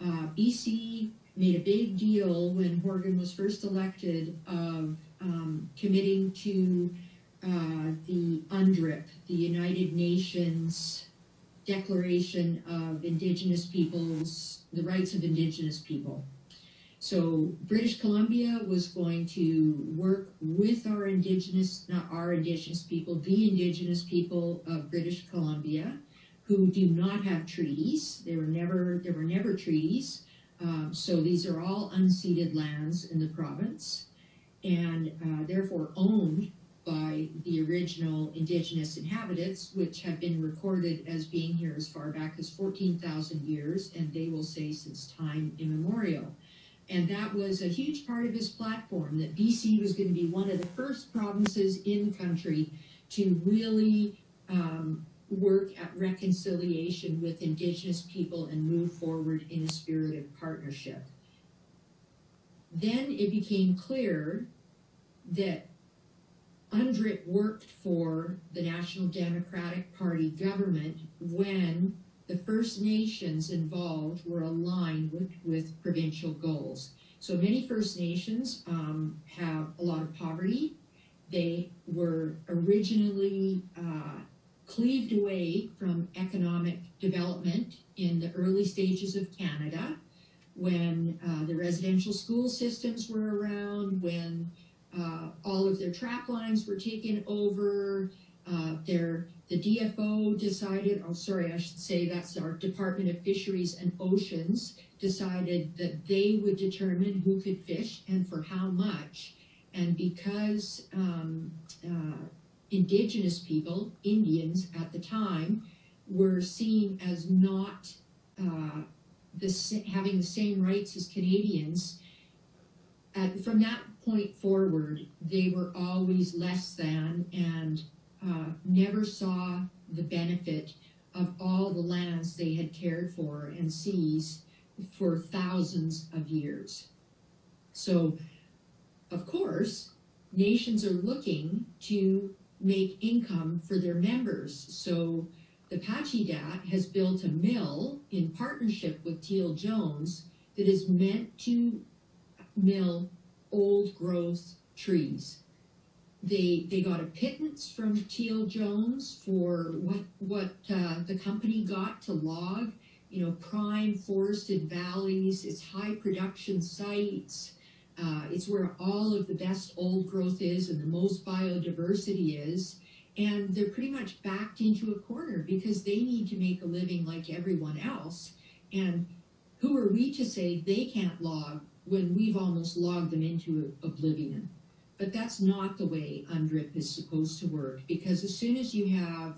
[SPEAKER 1] uh, BC made a big deal when Horgan was first elected of um, committing to uh, the UNDRIP, the United Nations Declaration of Indigenous Peoples, the Rights of Indigenous People. So British Columbia was going to work with our Indigenous, not our Indigenous people, the Indigenous people of British Columbia, who do not have treaties. There were never there were never treaties. Um, so these are all unceded lands in the province, and uh, therefore owned by the original indigenous inhabitants, which have been recorded as being here as far back as 14,000 years, and they will say since time immemorial. And that was a huge part of his platform that BC was going to be one of the first provinces in the country to really um, work at reconciliation with Indigenous people and move forward in a spirit of partnership. Then it became clear that UNDRIP worked for the National Democratic Party government when the First Nations involved were aligned with, with provincial goals. So many First Nations um, have a lot of poverty. They were originally uh, cleaved away from economic development in the early stages of Canada when uh, the residential school systems were around, when uh, all of their trap lines were taken over, uh, their the DFO decided, oh, sorry, I should say that's our Department of Fisheries and Oceans, decided that they would determine who could fish and for how much. And because um, uh, indigenous people, Indians at the time, were seen as not uh, the, having the same rights as Canadians, at, from that point forward, they were always less than and uh, never saw the benefit of all the lands they had cared for and seized for thousands of years. So, of course, nations are looking to make income for their members. So, the Pacheedaht has built a mill in partnership with Teal Jones that is meant to mill old growth trees they they got a pittance from Teal Jones for what what uh, the company got to log, you know, prime forested valleys. It's high production sites. Uh, it's where all of the best old growth is and the most biodiversity is. And they're pretty much backed into a corner because they need to make a living like everyone else. And who are we to say they can't log when we've almost logged them into oblivion? But that's not the way UNDRIP is supposed to work because as soon as you have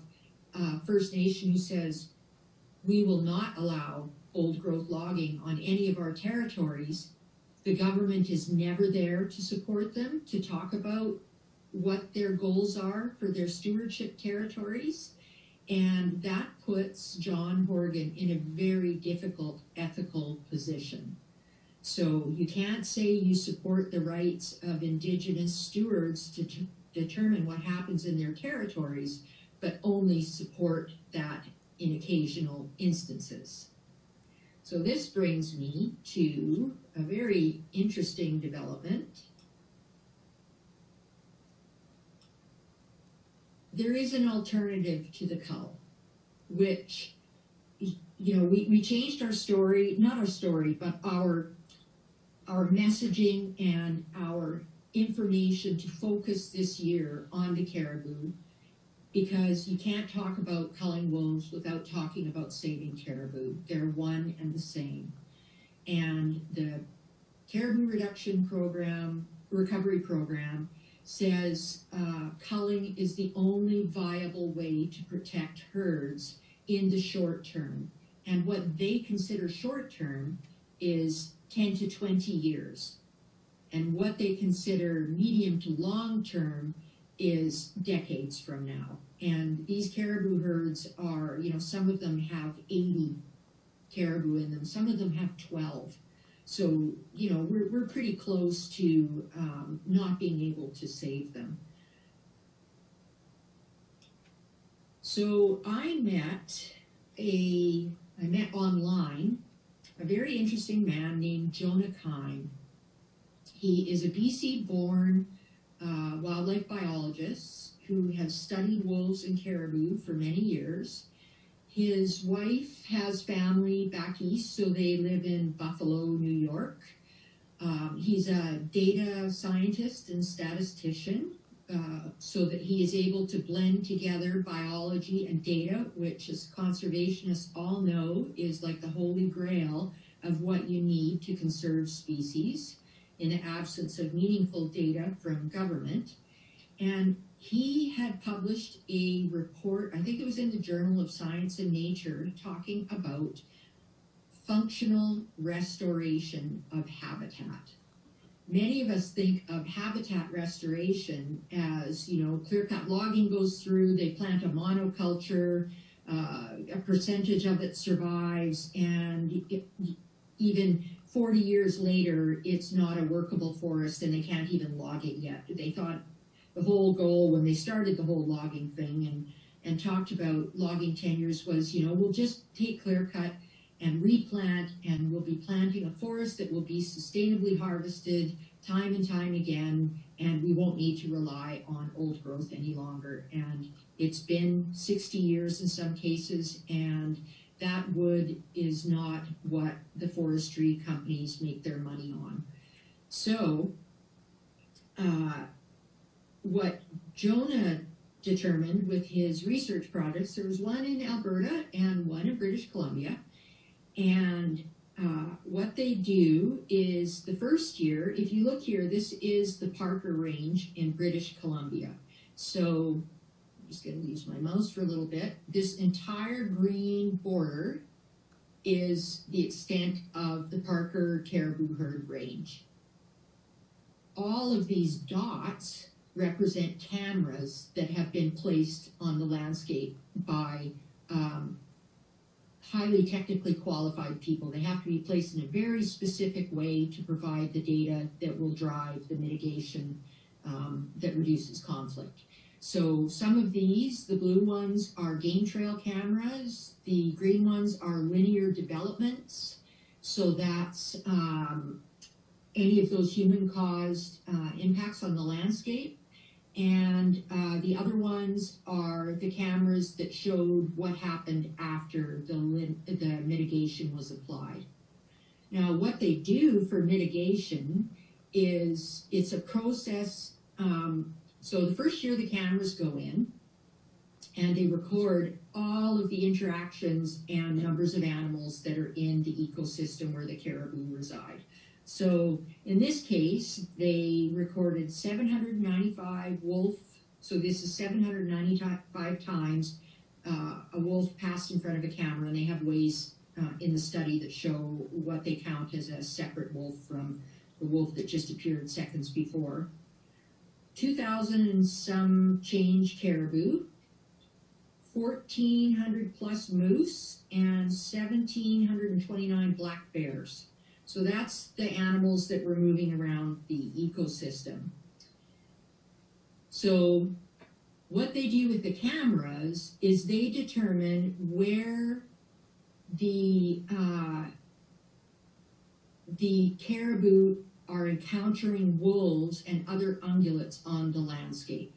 [SPEAKER 1] a First Nation who says, we will not allow old growth logging on any of our territories, the government is never there to support them, to talk about what their goals are for their stewardship territories. And that puts John Horgan in a very difficult ethical position. So you can't say you support the rights of indigenous stewards to determine what happens in their territories, but only support that in occasional instances. So this brings me to a very interesting development. There is an alternative to the cull, which, you know, we, we changed our story, not our story, but our our messaging and our information to focus this year on the caribou because you can't talk about culling wolves without talking about saving caribou. They're one and the same. And the caribou reduction program, recovery program, says uh, culling is the only viable way to protect herds in the short term. And what they consider short term is 10 to 20 years. And what they consider medium to long term is decades from now. And these caribou herds are, you know, some of them have 80 caribou in them, some of them have 12. So, you know, we're, we're pretty close to um, not being able to save them. So I met a, I met online a very interesting man named Jonah Keim. He is a BC born uh, wildlife biologist who has studied wolves and caribou for many years. His wife has family back east, so they live in Buffalo, New York. Um, he's a data scientist and statistician, uh, so that he is able to blend together biology and data, which, as conservationists all know, is like the holy grail of what you need to conserve species in the absence of meaningful data from government. And he had published a report, I think it was in the Journal of Science and Nature, talking about functional restoration of habitat. Many of us think of habitat restoration as, you know, clear cut logging goes through, they plant a monoculture, uh, a percentage of it survives, and it, even 40 years later, it's not a workable forest and they can't even log it yet. They thought the whole goal when they started the whole logging thing and, and talked about logging tenures was, you know, we'll just take clear cut and replant and we'll be planting a forest that will be sustainably harvested time and time again and we won't need to rely on old growth any longer. And it's been 60 years in some cases and that wood is not what the forestry companies make their money on. So, uh, what Jonah determined with his research projects, there was one in Alberta and one in British Columbia. And uh, what they do is the first year, if you look here, this is the Parker Range in British Columbia. So I'm just going to use my mouse for a little bit. This entire green border is the extent of the Parker Caribou Herd Range. All of these dots represent cameras that have been placed on the landscape by um, highly technically qualified people. They have to be placed in a very specific way to provide the data that will drive the mitigation um, that reduces conflict. So some of these, the blue ones are game trail cameras, the green ones are linear developments. So that's um, any of those human caused uh, impacts on the landscape. And uh, the other ones are the cameras that showed what happened after the, the mitigation was applied. Now, what they do for mitigation is it's a process. Um, so the first year the cameras go in and they record all of the interactions and numbers of animals that are in the ecosystem where the caribou reside. So in this case, they recorded 795 wolf. So this is 795 times uh, a wolf passed in front of a camera, and they have ways uh, in the study that show what they count as a separate wolf from the wolf that just appeared seconds before. 2,000 and some change caribou, 1,400 plus moose, and 1,729 black bears. So that's the animals that were moving around the ecosystem. So what they do with the cameras is they determine where the uh, the caribou are encountering wolves and other ungulates on the landscape.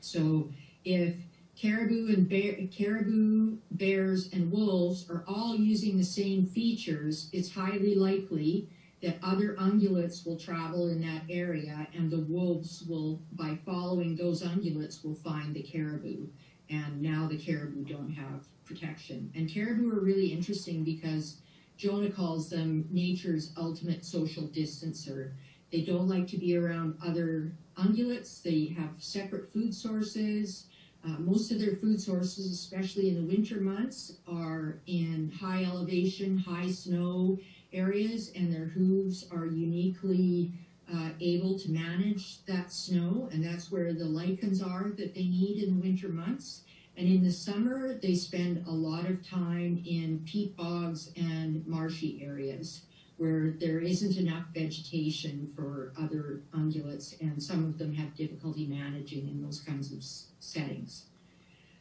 [SPEAKER 1] So if caribou and bear, caribou, bears, and wolves are all using the same features, it's highly likely that other ungulates will travel in that area and the wolves will, by following those ungulates, will find the caribou. And now the caribou don't have protection. And caribou are really interesting because Jonah calls them nature's ultimate social distancer. They don't like to be around other ungulates. They have separate food sources. Uh, most of their food sources, especially in the winter months, are in high elevation, high snow areas, and their hooves are uniquely uh, able to manage that snow, and that's where the lichens are that they need in the winter months. And in the summer, they spend a lot of time in peat bogs and marshy areas where there isn't enough vegetation for other ungulates, and some of them have difficulty managing in those kinds of settings.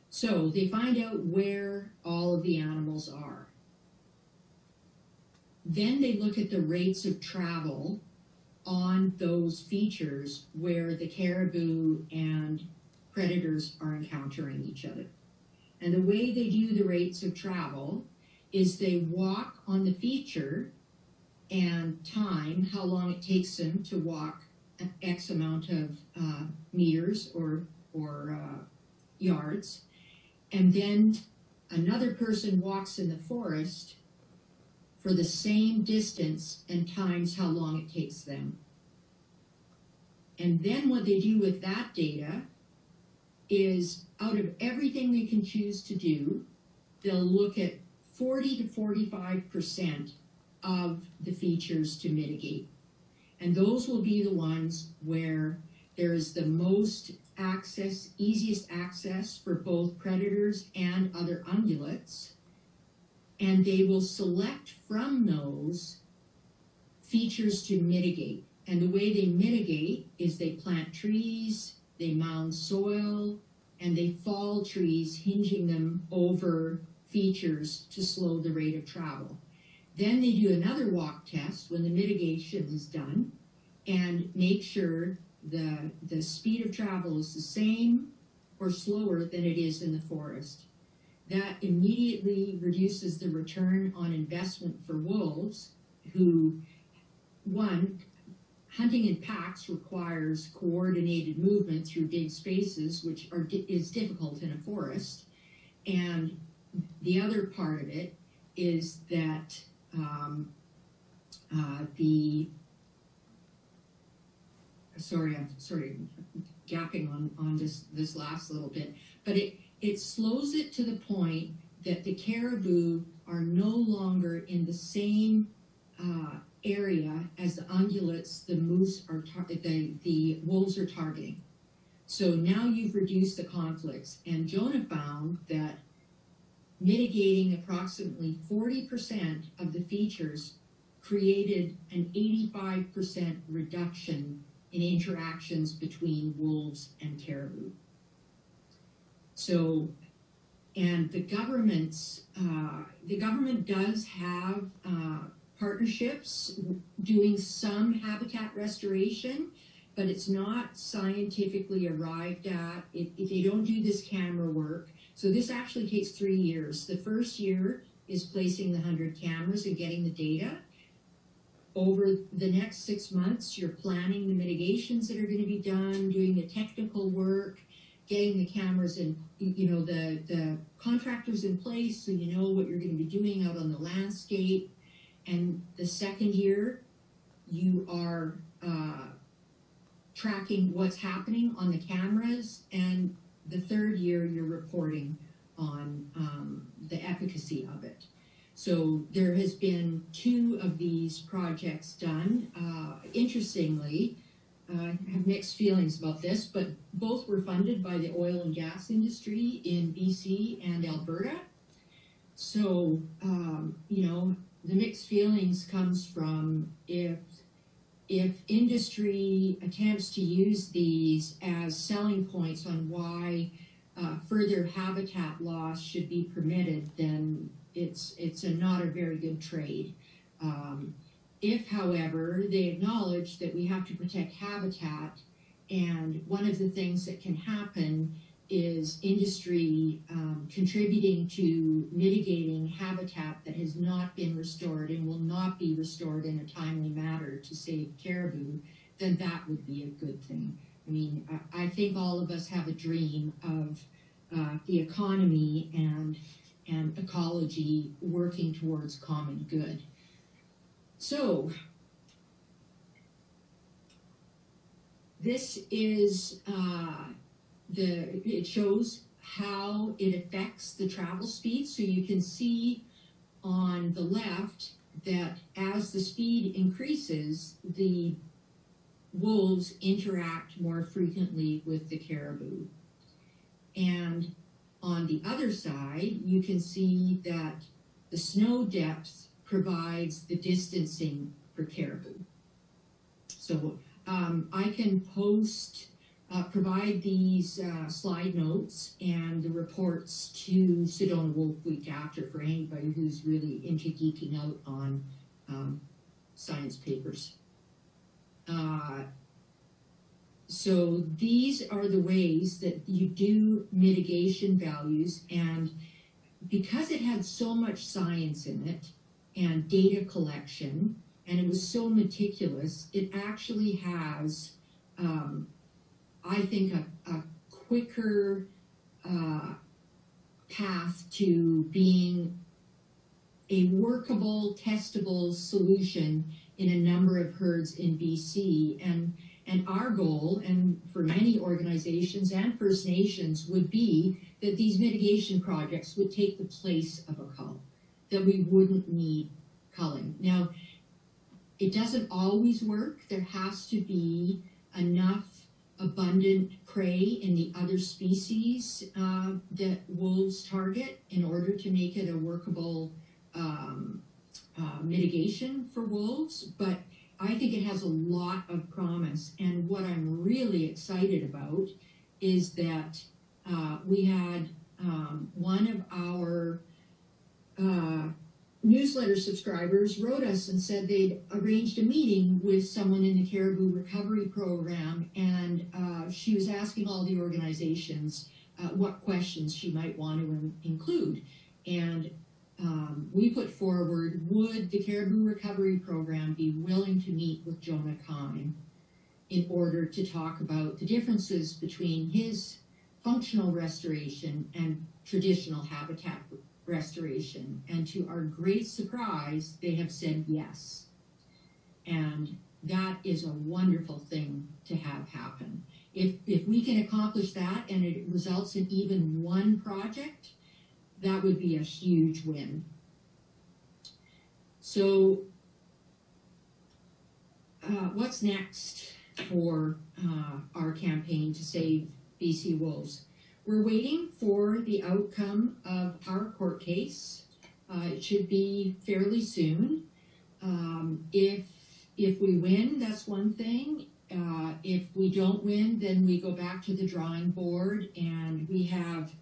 [SPEAKER 1] So they find out where all of the animals are. then they look at the rates of travel on those features where the caribou and predators are encountering each other. And the way they do the rates of travel is they walk on the feature and time how long it takes them to walk X amount of uh, meters or or uh, yards, and then another person walks in the forest for the same distance and times how long it takes them. And then what they do with that data is out of everything they can choose to do, they'll look at 40 to 45% of the features to mitigate. And those will be the ones where there is the most access, easiest access for both predators and other ungulates. And they will select from those features to mitigate. And the way they mitigate is they plant trees, they mound soil, and they fall trees, hinging them over features to slow the rate of travel. Then they do another walk test when the mitigation is done and make sure the, the speed of travel is the same or slower than it is in the forest. That immediately reduces the return on investment for wolves who, one, hunting in packs requires coordinated movement through big spaces, which are, is difficult in a forest. And the other part of it is that um, uh, the sorry, I'm sorry, gapping on, on this this last little bit, but it it slows it to the point that the caribou are no longer in the same uh, area as the ungulates, the moose are the the wolves are targeting. So now you've reduced the conflicts, and Jonah found that mitigating approximately 40% of the features created an 85% reduction in interactions between wolves and caribou. So, and the government's, uh, the government does have uh, partnerships doing some habitat restoration, but it's not scientifically arrived at. It, it, they don't do this camera work. So this actually takes three years. The first year is placing the 100 cameras and getting the data over the next six months, you're planning the mitigations that are going to be done, doing the technical work, getting the cameras and you know, the, the contractors in place so you know what you're going to be doing out on the landscape. And the second year, you are uh, tracking what's happening on the cameras. And the third year, you're reporting on um, the efficacy of it. So there has been two of these projects done. Uh, interestingly, uh, have mixed feelings about this, but both were funded by the oil and gas industry in BC and Alberta. So, um, you know, the mixed feelings comes from if if industry attempts to use these as selling points on why uh, further habitat loss should be permitted, then it's it's a, not a very good trade. Um, if, however, they acknowledge that we have to protect habitat, and one of the things that can happen is industry um, contributing to mitigating habitat that has not been restored and will not be restored in a timely manner to save caribou, then that would be a good thing. I mean, I, think all of us have a dream of uh, the economy and and ecology working towards common good. So, this is uh, the, it shows how it affects the travel speed. So you can see on the left that as the speed increases, the wolves interact more frequently with the caribou. And on the other side, you can see that the snow depth provides the distancing for caribou. So um, I can post, uh, provide these uh, slide notes and the reports to Sedona Wolf Week after for anybody who's really into geeking out on um, science papers. Uh, so these are the ways that you do mitigation values and because it had so much science in it and data collection and it was so meticulous, it actually has, um, I think, a, a quicker uh, path to being a workable, testable solution in a number of herds in BC. And and our goal, and for many organizations and First Nations, would be that these mitigation projects would take the place of a cull, that we wouldn't need culling. Now, it doesn't always work. There has to be enough abundant prey in the other species uh, that wolves target in order to make it a workable um, uh, mitigation for wolves. But I think it has a lot of promise. And what I'm really excited about is that uh, we had um, one of our uh, newsletter subscribers wrote us and said they'd arranged a meeting with someone in the Caribou Recovery Program, and uh, she was asking all the organizations uh, what questions she might want to in- include. And um, we put forward, would the Caribou Recovery Program be willing to meet with Jonah Keim in order to talk about the differences between his functional restoration and traditional habitat restoration? And to our great surprise, they have said yes. And that is a wonderful thing to have happen. If, if we can accomplish that and it results in even one project, that would be a huge win. So, uh, what's next for uh, our campaign to save BC wolves? We're waiting for the outcome of our court case. Uh, it should be fairly soon. Um, if if we win, that's one thing. Uh, if we don't win, then we go back to the drawing board and we have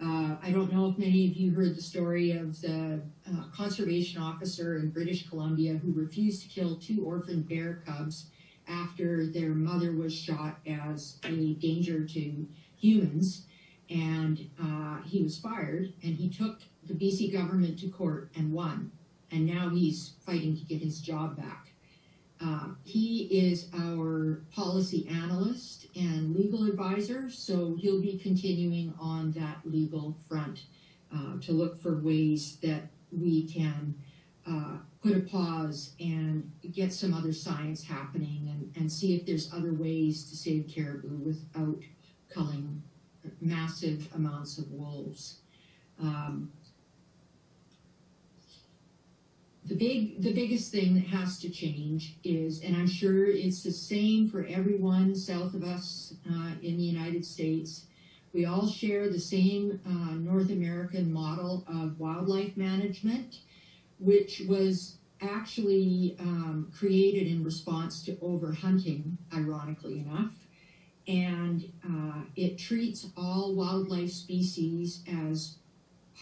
[SPEAKER 1] uh, I don't know if many of you heard the story of the uh, conservation officer in British Columbia who refused to kill two orphan bear cubs after their mother was shot as a danger to humans. And uh, he was fired, and he took the BC government to court and won. And now he's fighting to get his job back. Uh, he is our policy analyst and legal advisor, so he'll be continuing on that legal front uh, to look for ways that we can uh, put a pause and get some other science happening and, and see if there's other ways to save caribou without culling massive amounts of wolves. Um, the big the biggest thing that has to change is and i'm sure it's the same for everyone south of us uh, in the united states we all share the same uh, north american model of wildlife management which was actually um, created in response to overhunting ironically enough and uh, it treats all wildlife species as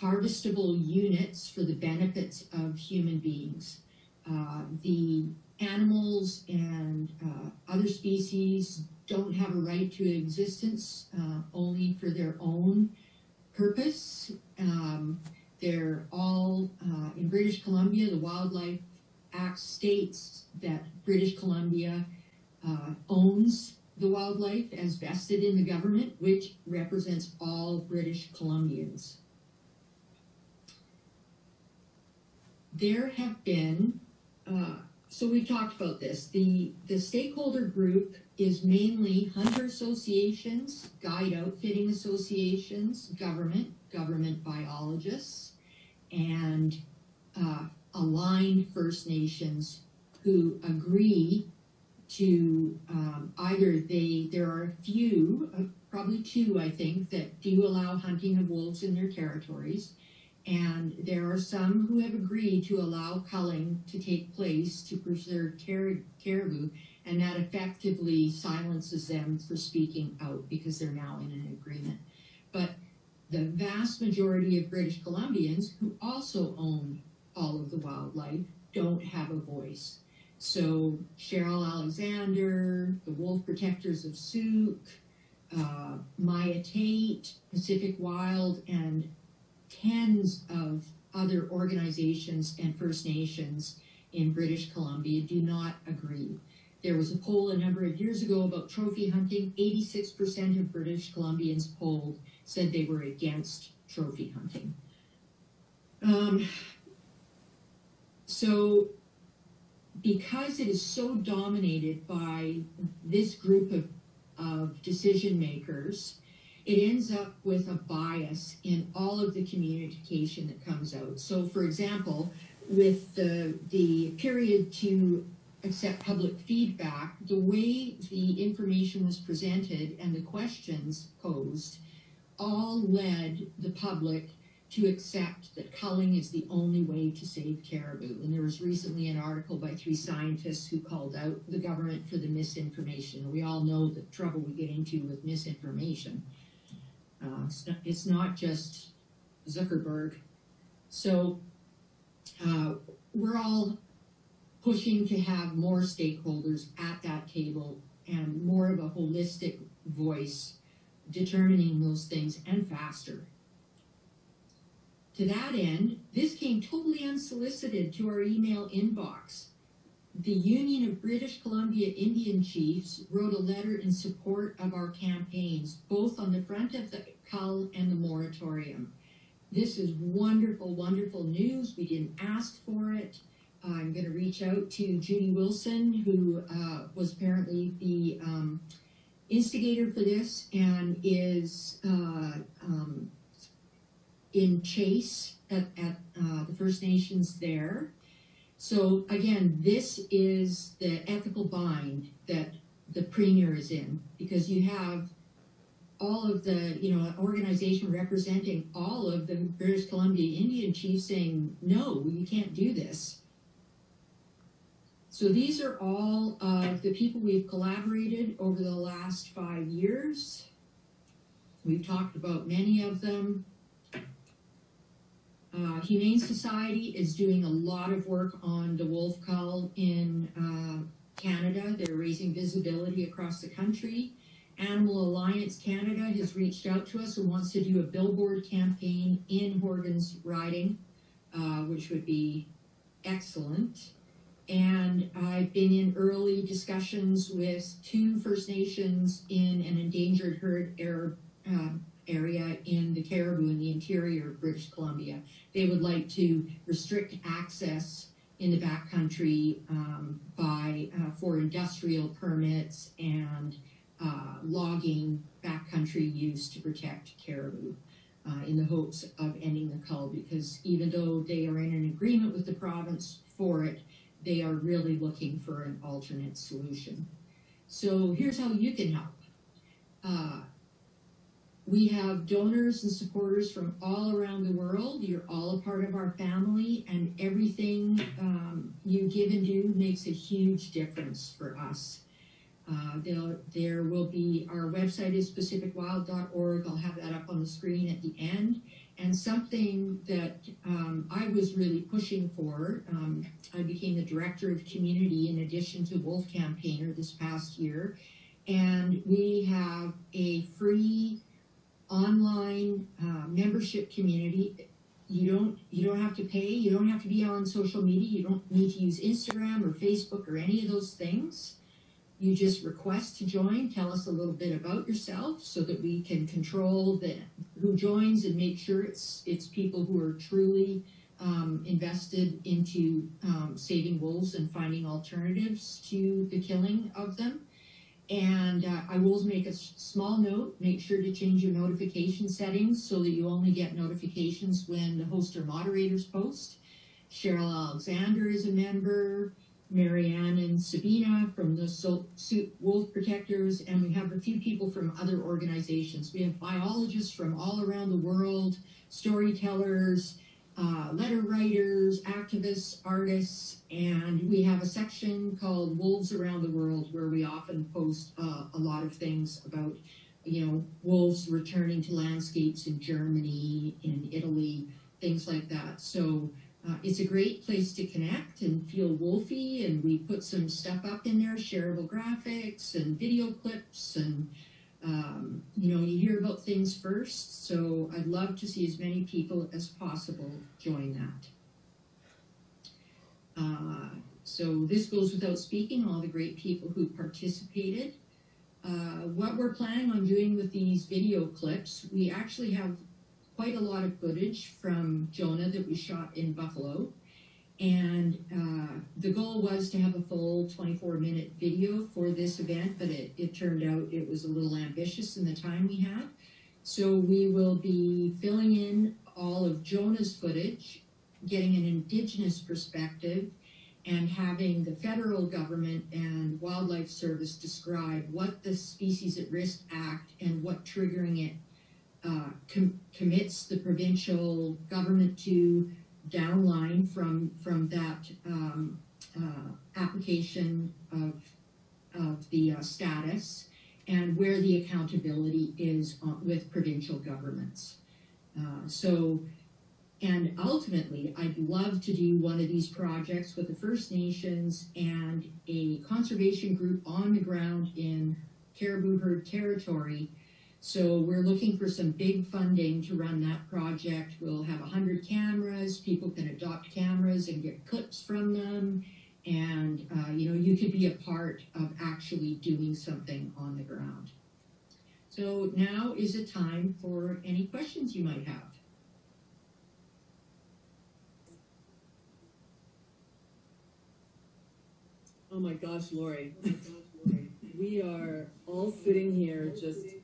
[SPEAKER 1] harvestable units for the benefits of human beings. Uh, the animals and uh, other species don't have a right to existence uh, only for their own purpose. Um, they're all uh, in British Columbia, the Wildlife Act states that British Columbia uh, owns the wildlife as vested in the government, which represents all British Columbians. there have been, uh, so we've talked about this. The, the stakeholder group is mainly hunter associations, guide outfitting associations, government, government biologists, and uh, aligned First Nations who agree to um, either they, there are a few, uh, probably two, I think, that do allow hunting of wolves in their territories and there are some who have agreed to allow culling to take place to preserve car- caribou, and that effectively silences them for speaking out because they're now in an agreement. But the vast majority of British Columbians who also own all of the wildlife don't have a voice. So Cheryl Alexander, the Wolf Protectors of Sooke, uh, Maja Tait, Pacific Wild, and tens of other organizations and First Nations in British Columbia do not agree. There was a poll a number of years ago about trophy hunting. 86% of British Columbians polled said they were against trophy hunting. Um, so, because it is so dominated by this group of, of decision makers, it ends up with a bias in all of the communication that comes out. So, for example, with the, the period to accept public feedback, the way the information was presented and the questions posed all led the public to accept that culling is the only way to save caribou. And there was recently an article by three scientists who called out the government for the misinformation. We all know the trouble we get into with misinformation. Uh, it's, not, it's not just Zuckerberg. So uh, we're all pushing to have more stakeholders at that table and more of a holistic voice determining those things and faster. To that end, this came totally unsolicited to our email inbox. The Union of British Columbia Indian Chiefs wrote a letter in support of our campaigns, both on the front of the cull and the moratorium. This is wonderful, wonderful news. We didn't ask for it. I'm going to reach out to Judy Wilson, who uh, was apparently the um, instigator for this and is uh, um, in Chase at, at uh, the First Nations there. So again, this is the ethical bind that the premier is in because you have all of the, you know, organization representing all of the British Columbia Indian chiefs saying, no, you can't do this. So these are all of the people we've collaborated over the last five years. We've talked about many of them. Uh, Humane Society is doing a lot of work on the wolf cull in uh, Canada. They're raising visibility across the country. Animal Alliance Canada has reached out to us and wants to do a billboard campaign in Horgan's Riding, uh, which would be excellent. And I've been in early discussions with two First Nations in an endangered herd area in the caribou interior of British Columbia. They would like to restrict access in the backcountry um, by uh, for industrial permits and uh, logging backcountry use to protect caribou. Uh, in the hopes of ending the cull because even though they are in an agreement with the province for it, they are really looking for an alternate solution. So here's how you can help. We have donors and supporters from all around the world. You're all a part of our family, and everything um, you give and do makes a huge difference for us. Uh, there, there will be, our website is pacificwild.org. I'll have that up on the screen at the end. And something that um, I was really pushing for, um, I became the director of community in addition to Wolf Campaigner this past year. And we have a free online uh, membership community. You don't you don't have to pay. You don't have to be on social media. You don't need to use Instagram or Facebook or any of those things. You just request to join, tell us a little bit about yourself so that we can control the, who joins and make sure it's, it's people who are truly um, invested into um, saving wolves and finding alternatives to the killing of them. And uh, I will make a small note, make sure to change your notification settings so that you only get notifications when the host or moderators post. Cheryl Alexander is a member. Marianne and Sabina from the Wolf Protectors, and we have a few people from other organizations. We have biologists from all around the world, storytellers, uh, letter writers, activists, artists, and we have a section called Wolves Around the World where we often post uh, a lot of things about, you know, wolves returning to landscapes in Germany, in Italy, things like that. So uh, it's a great place to connect and feel wolfy, and we put some stuff up in there, shareable graphics and video clips, and um, you know, you hear about things first. So I'd love to see as many people as possible join that. Uh, so this goes without speaking, all the great people who participated. Uh, what we're planning on doing with these video clips, we actually have quite a lot of footage from Jonah that we shot in Buffalo. And uh, the goal was to have a full 24 minute video for this event, but it, it turned out it was a little ambitious in the time we had. So we will be filling in all of Jonah's footage, getting an indigenous perspective, and having the federal government and wildlife service describe what the Species at Risk Act and what triggering it uh, com- commits the provincial government to downline from from that um, uh, application of of the uh, status and where the accountability is on, with provincial governments. Uh, so, and ultimately, I'd love to do one of these projects with the First Nations and a conservation group on the ground in Caribou Herd territory so we're looking for some big funding to run that project. We'll have 100 cameras. People can adopt cameras and get clips from them. And, uh, you know, you could be a part of actually doing something on the ground. So now is a time for any questions you might have.
[SPEAKER 2] Oh my gosh, Laurie. *laughs* we are all sitting here just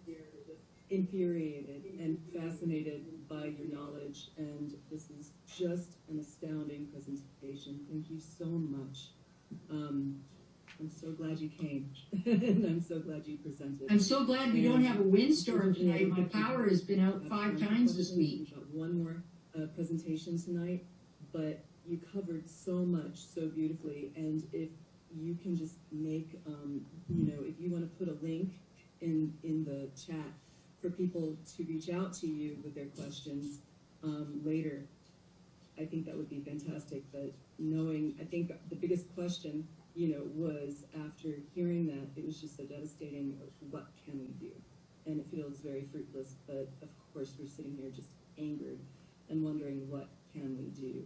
[SPEAKER 2] infuriated and fascinated by your knowledge, and this is just an astounding presentation. Thank you so much. Um, I'm so glad you came, *laughs* and I'm so glad you presented.
[SPEAKER 1] I'm so glad we don't have a windstorm tonight. My power has been out five times this week.
[SPEAKER 2] We've got one more uh, presentation tonight, but you covered so much so beautifully, and if you can just make, um, you know, if you want to put a link in in the chat for people to reach out to you with their questions um, later, I think that would be fantastic. But knowing, I think the biggest question, you know, was after hearing that, it was just so devastating. What can we do? And it feels very fruitless. But of course, we're sitting here just angered and wondering what can we do.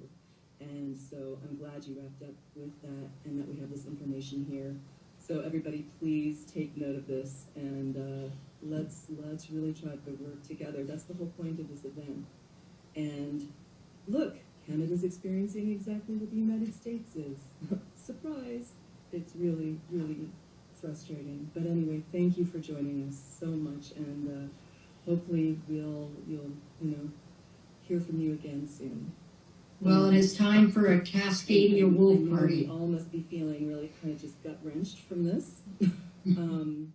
[SPEAKER 2] And so I'm glad you wrapped up with that and that we have this information here. So everybody, please take note of this and uh, let's let's really try to work together. That's the whole point of this event. And look, Canada's experiencing exactly what the United States is. *laughs* Surprise! It's really, really frustrating. But anyway, thank you for joining us so much, and uh, hopefully we'll you'll you know hear from you again soon.
[SPEAKER 1] Well, it's time for a Cascadia Wolf
[SPEAKER 2] and we
[SPEAKER 1] Party.
[SPEAKER 2] all must be feeling really kind of just gut wrenched from this. *laughs* um,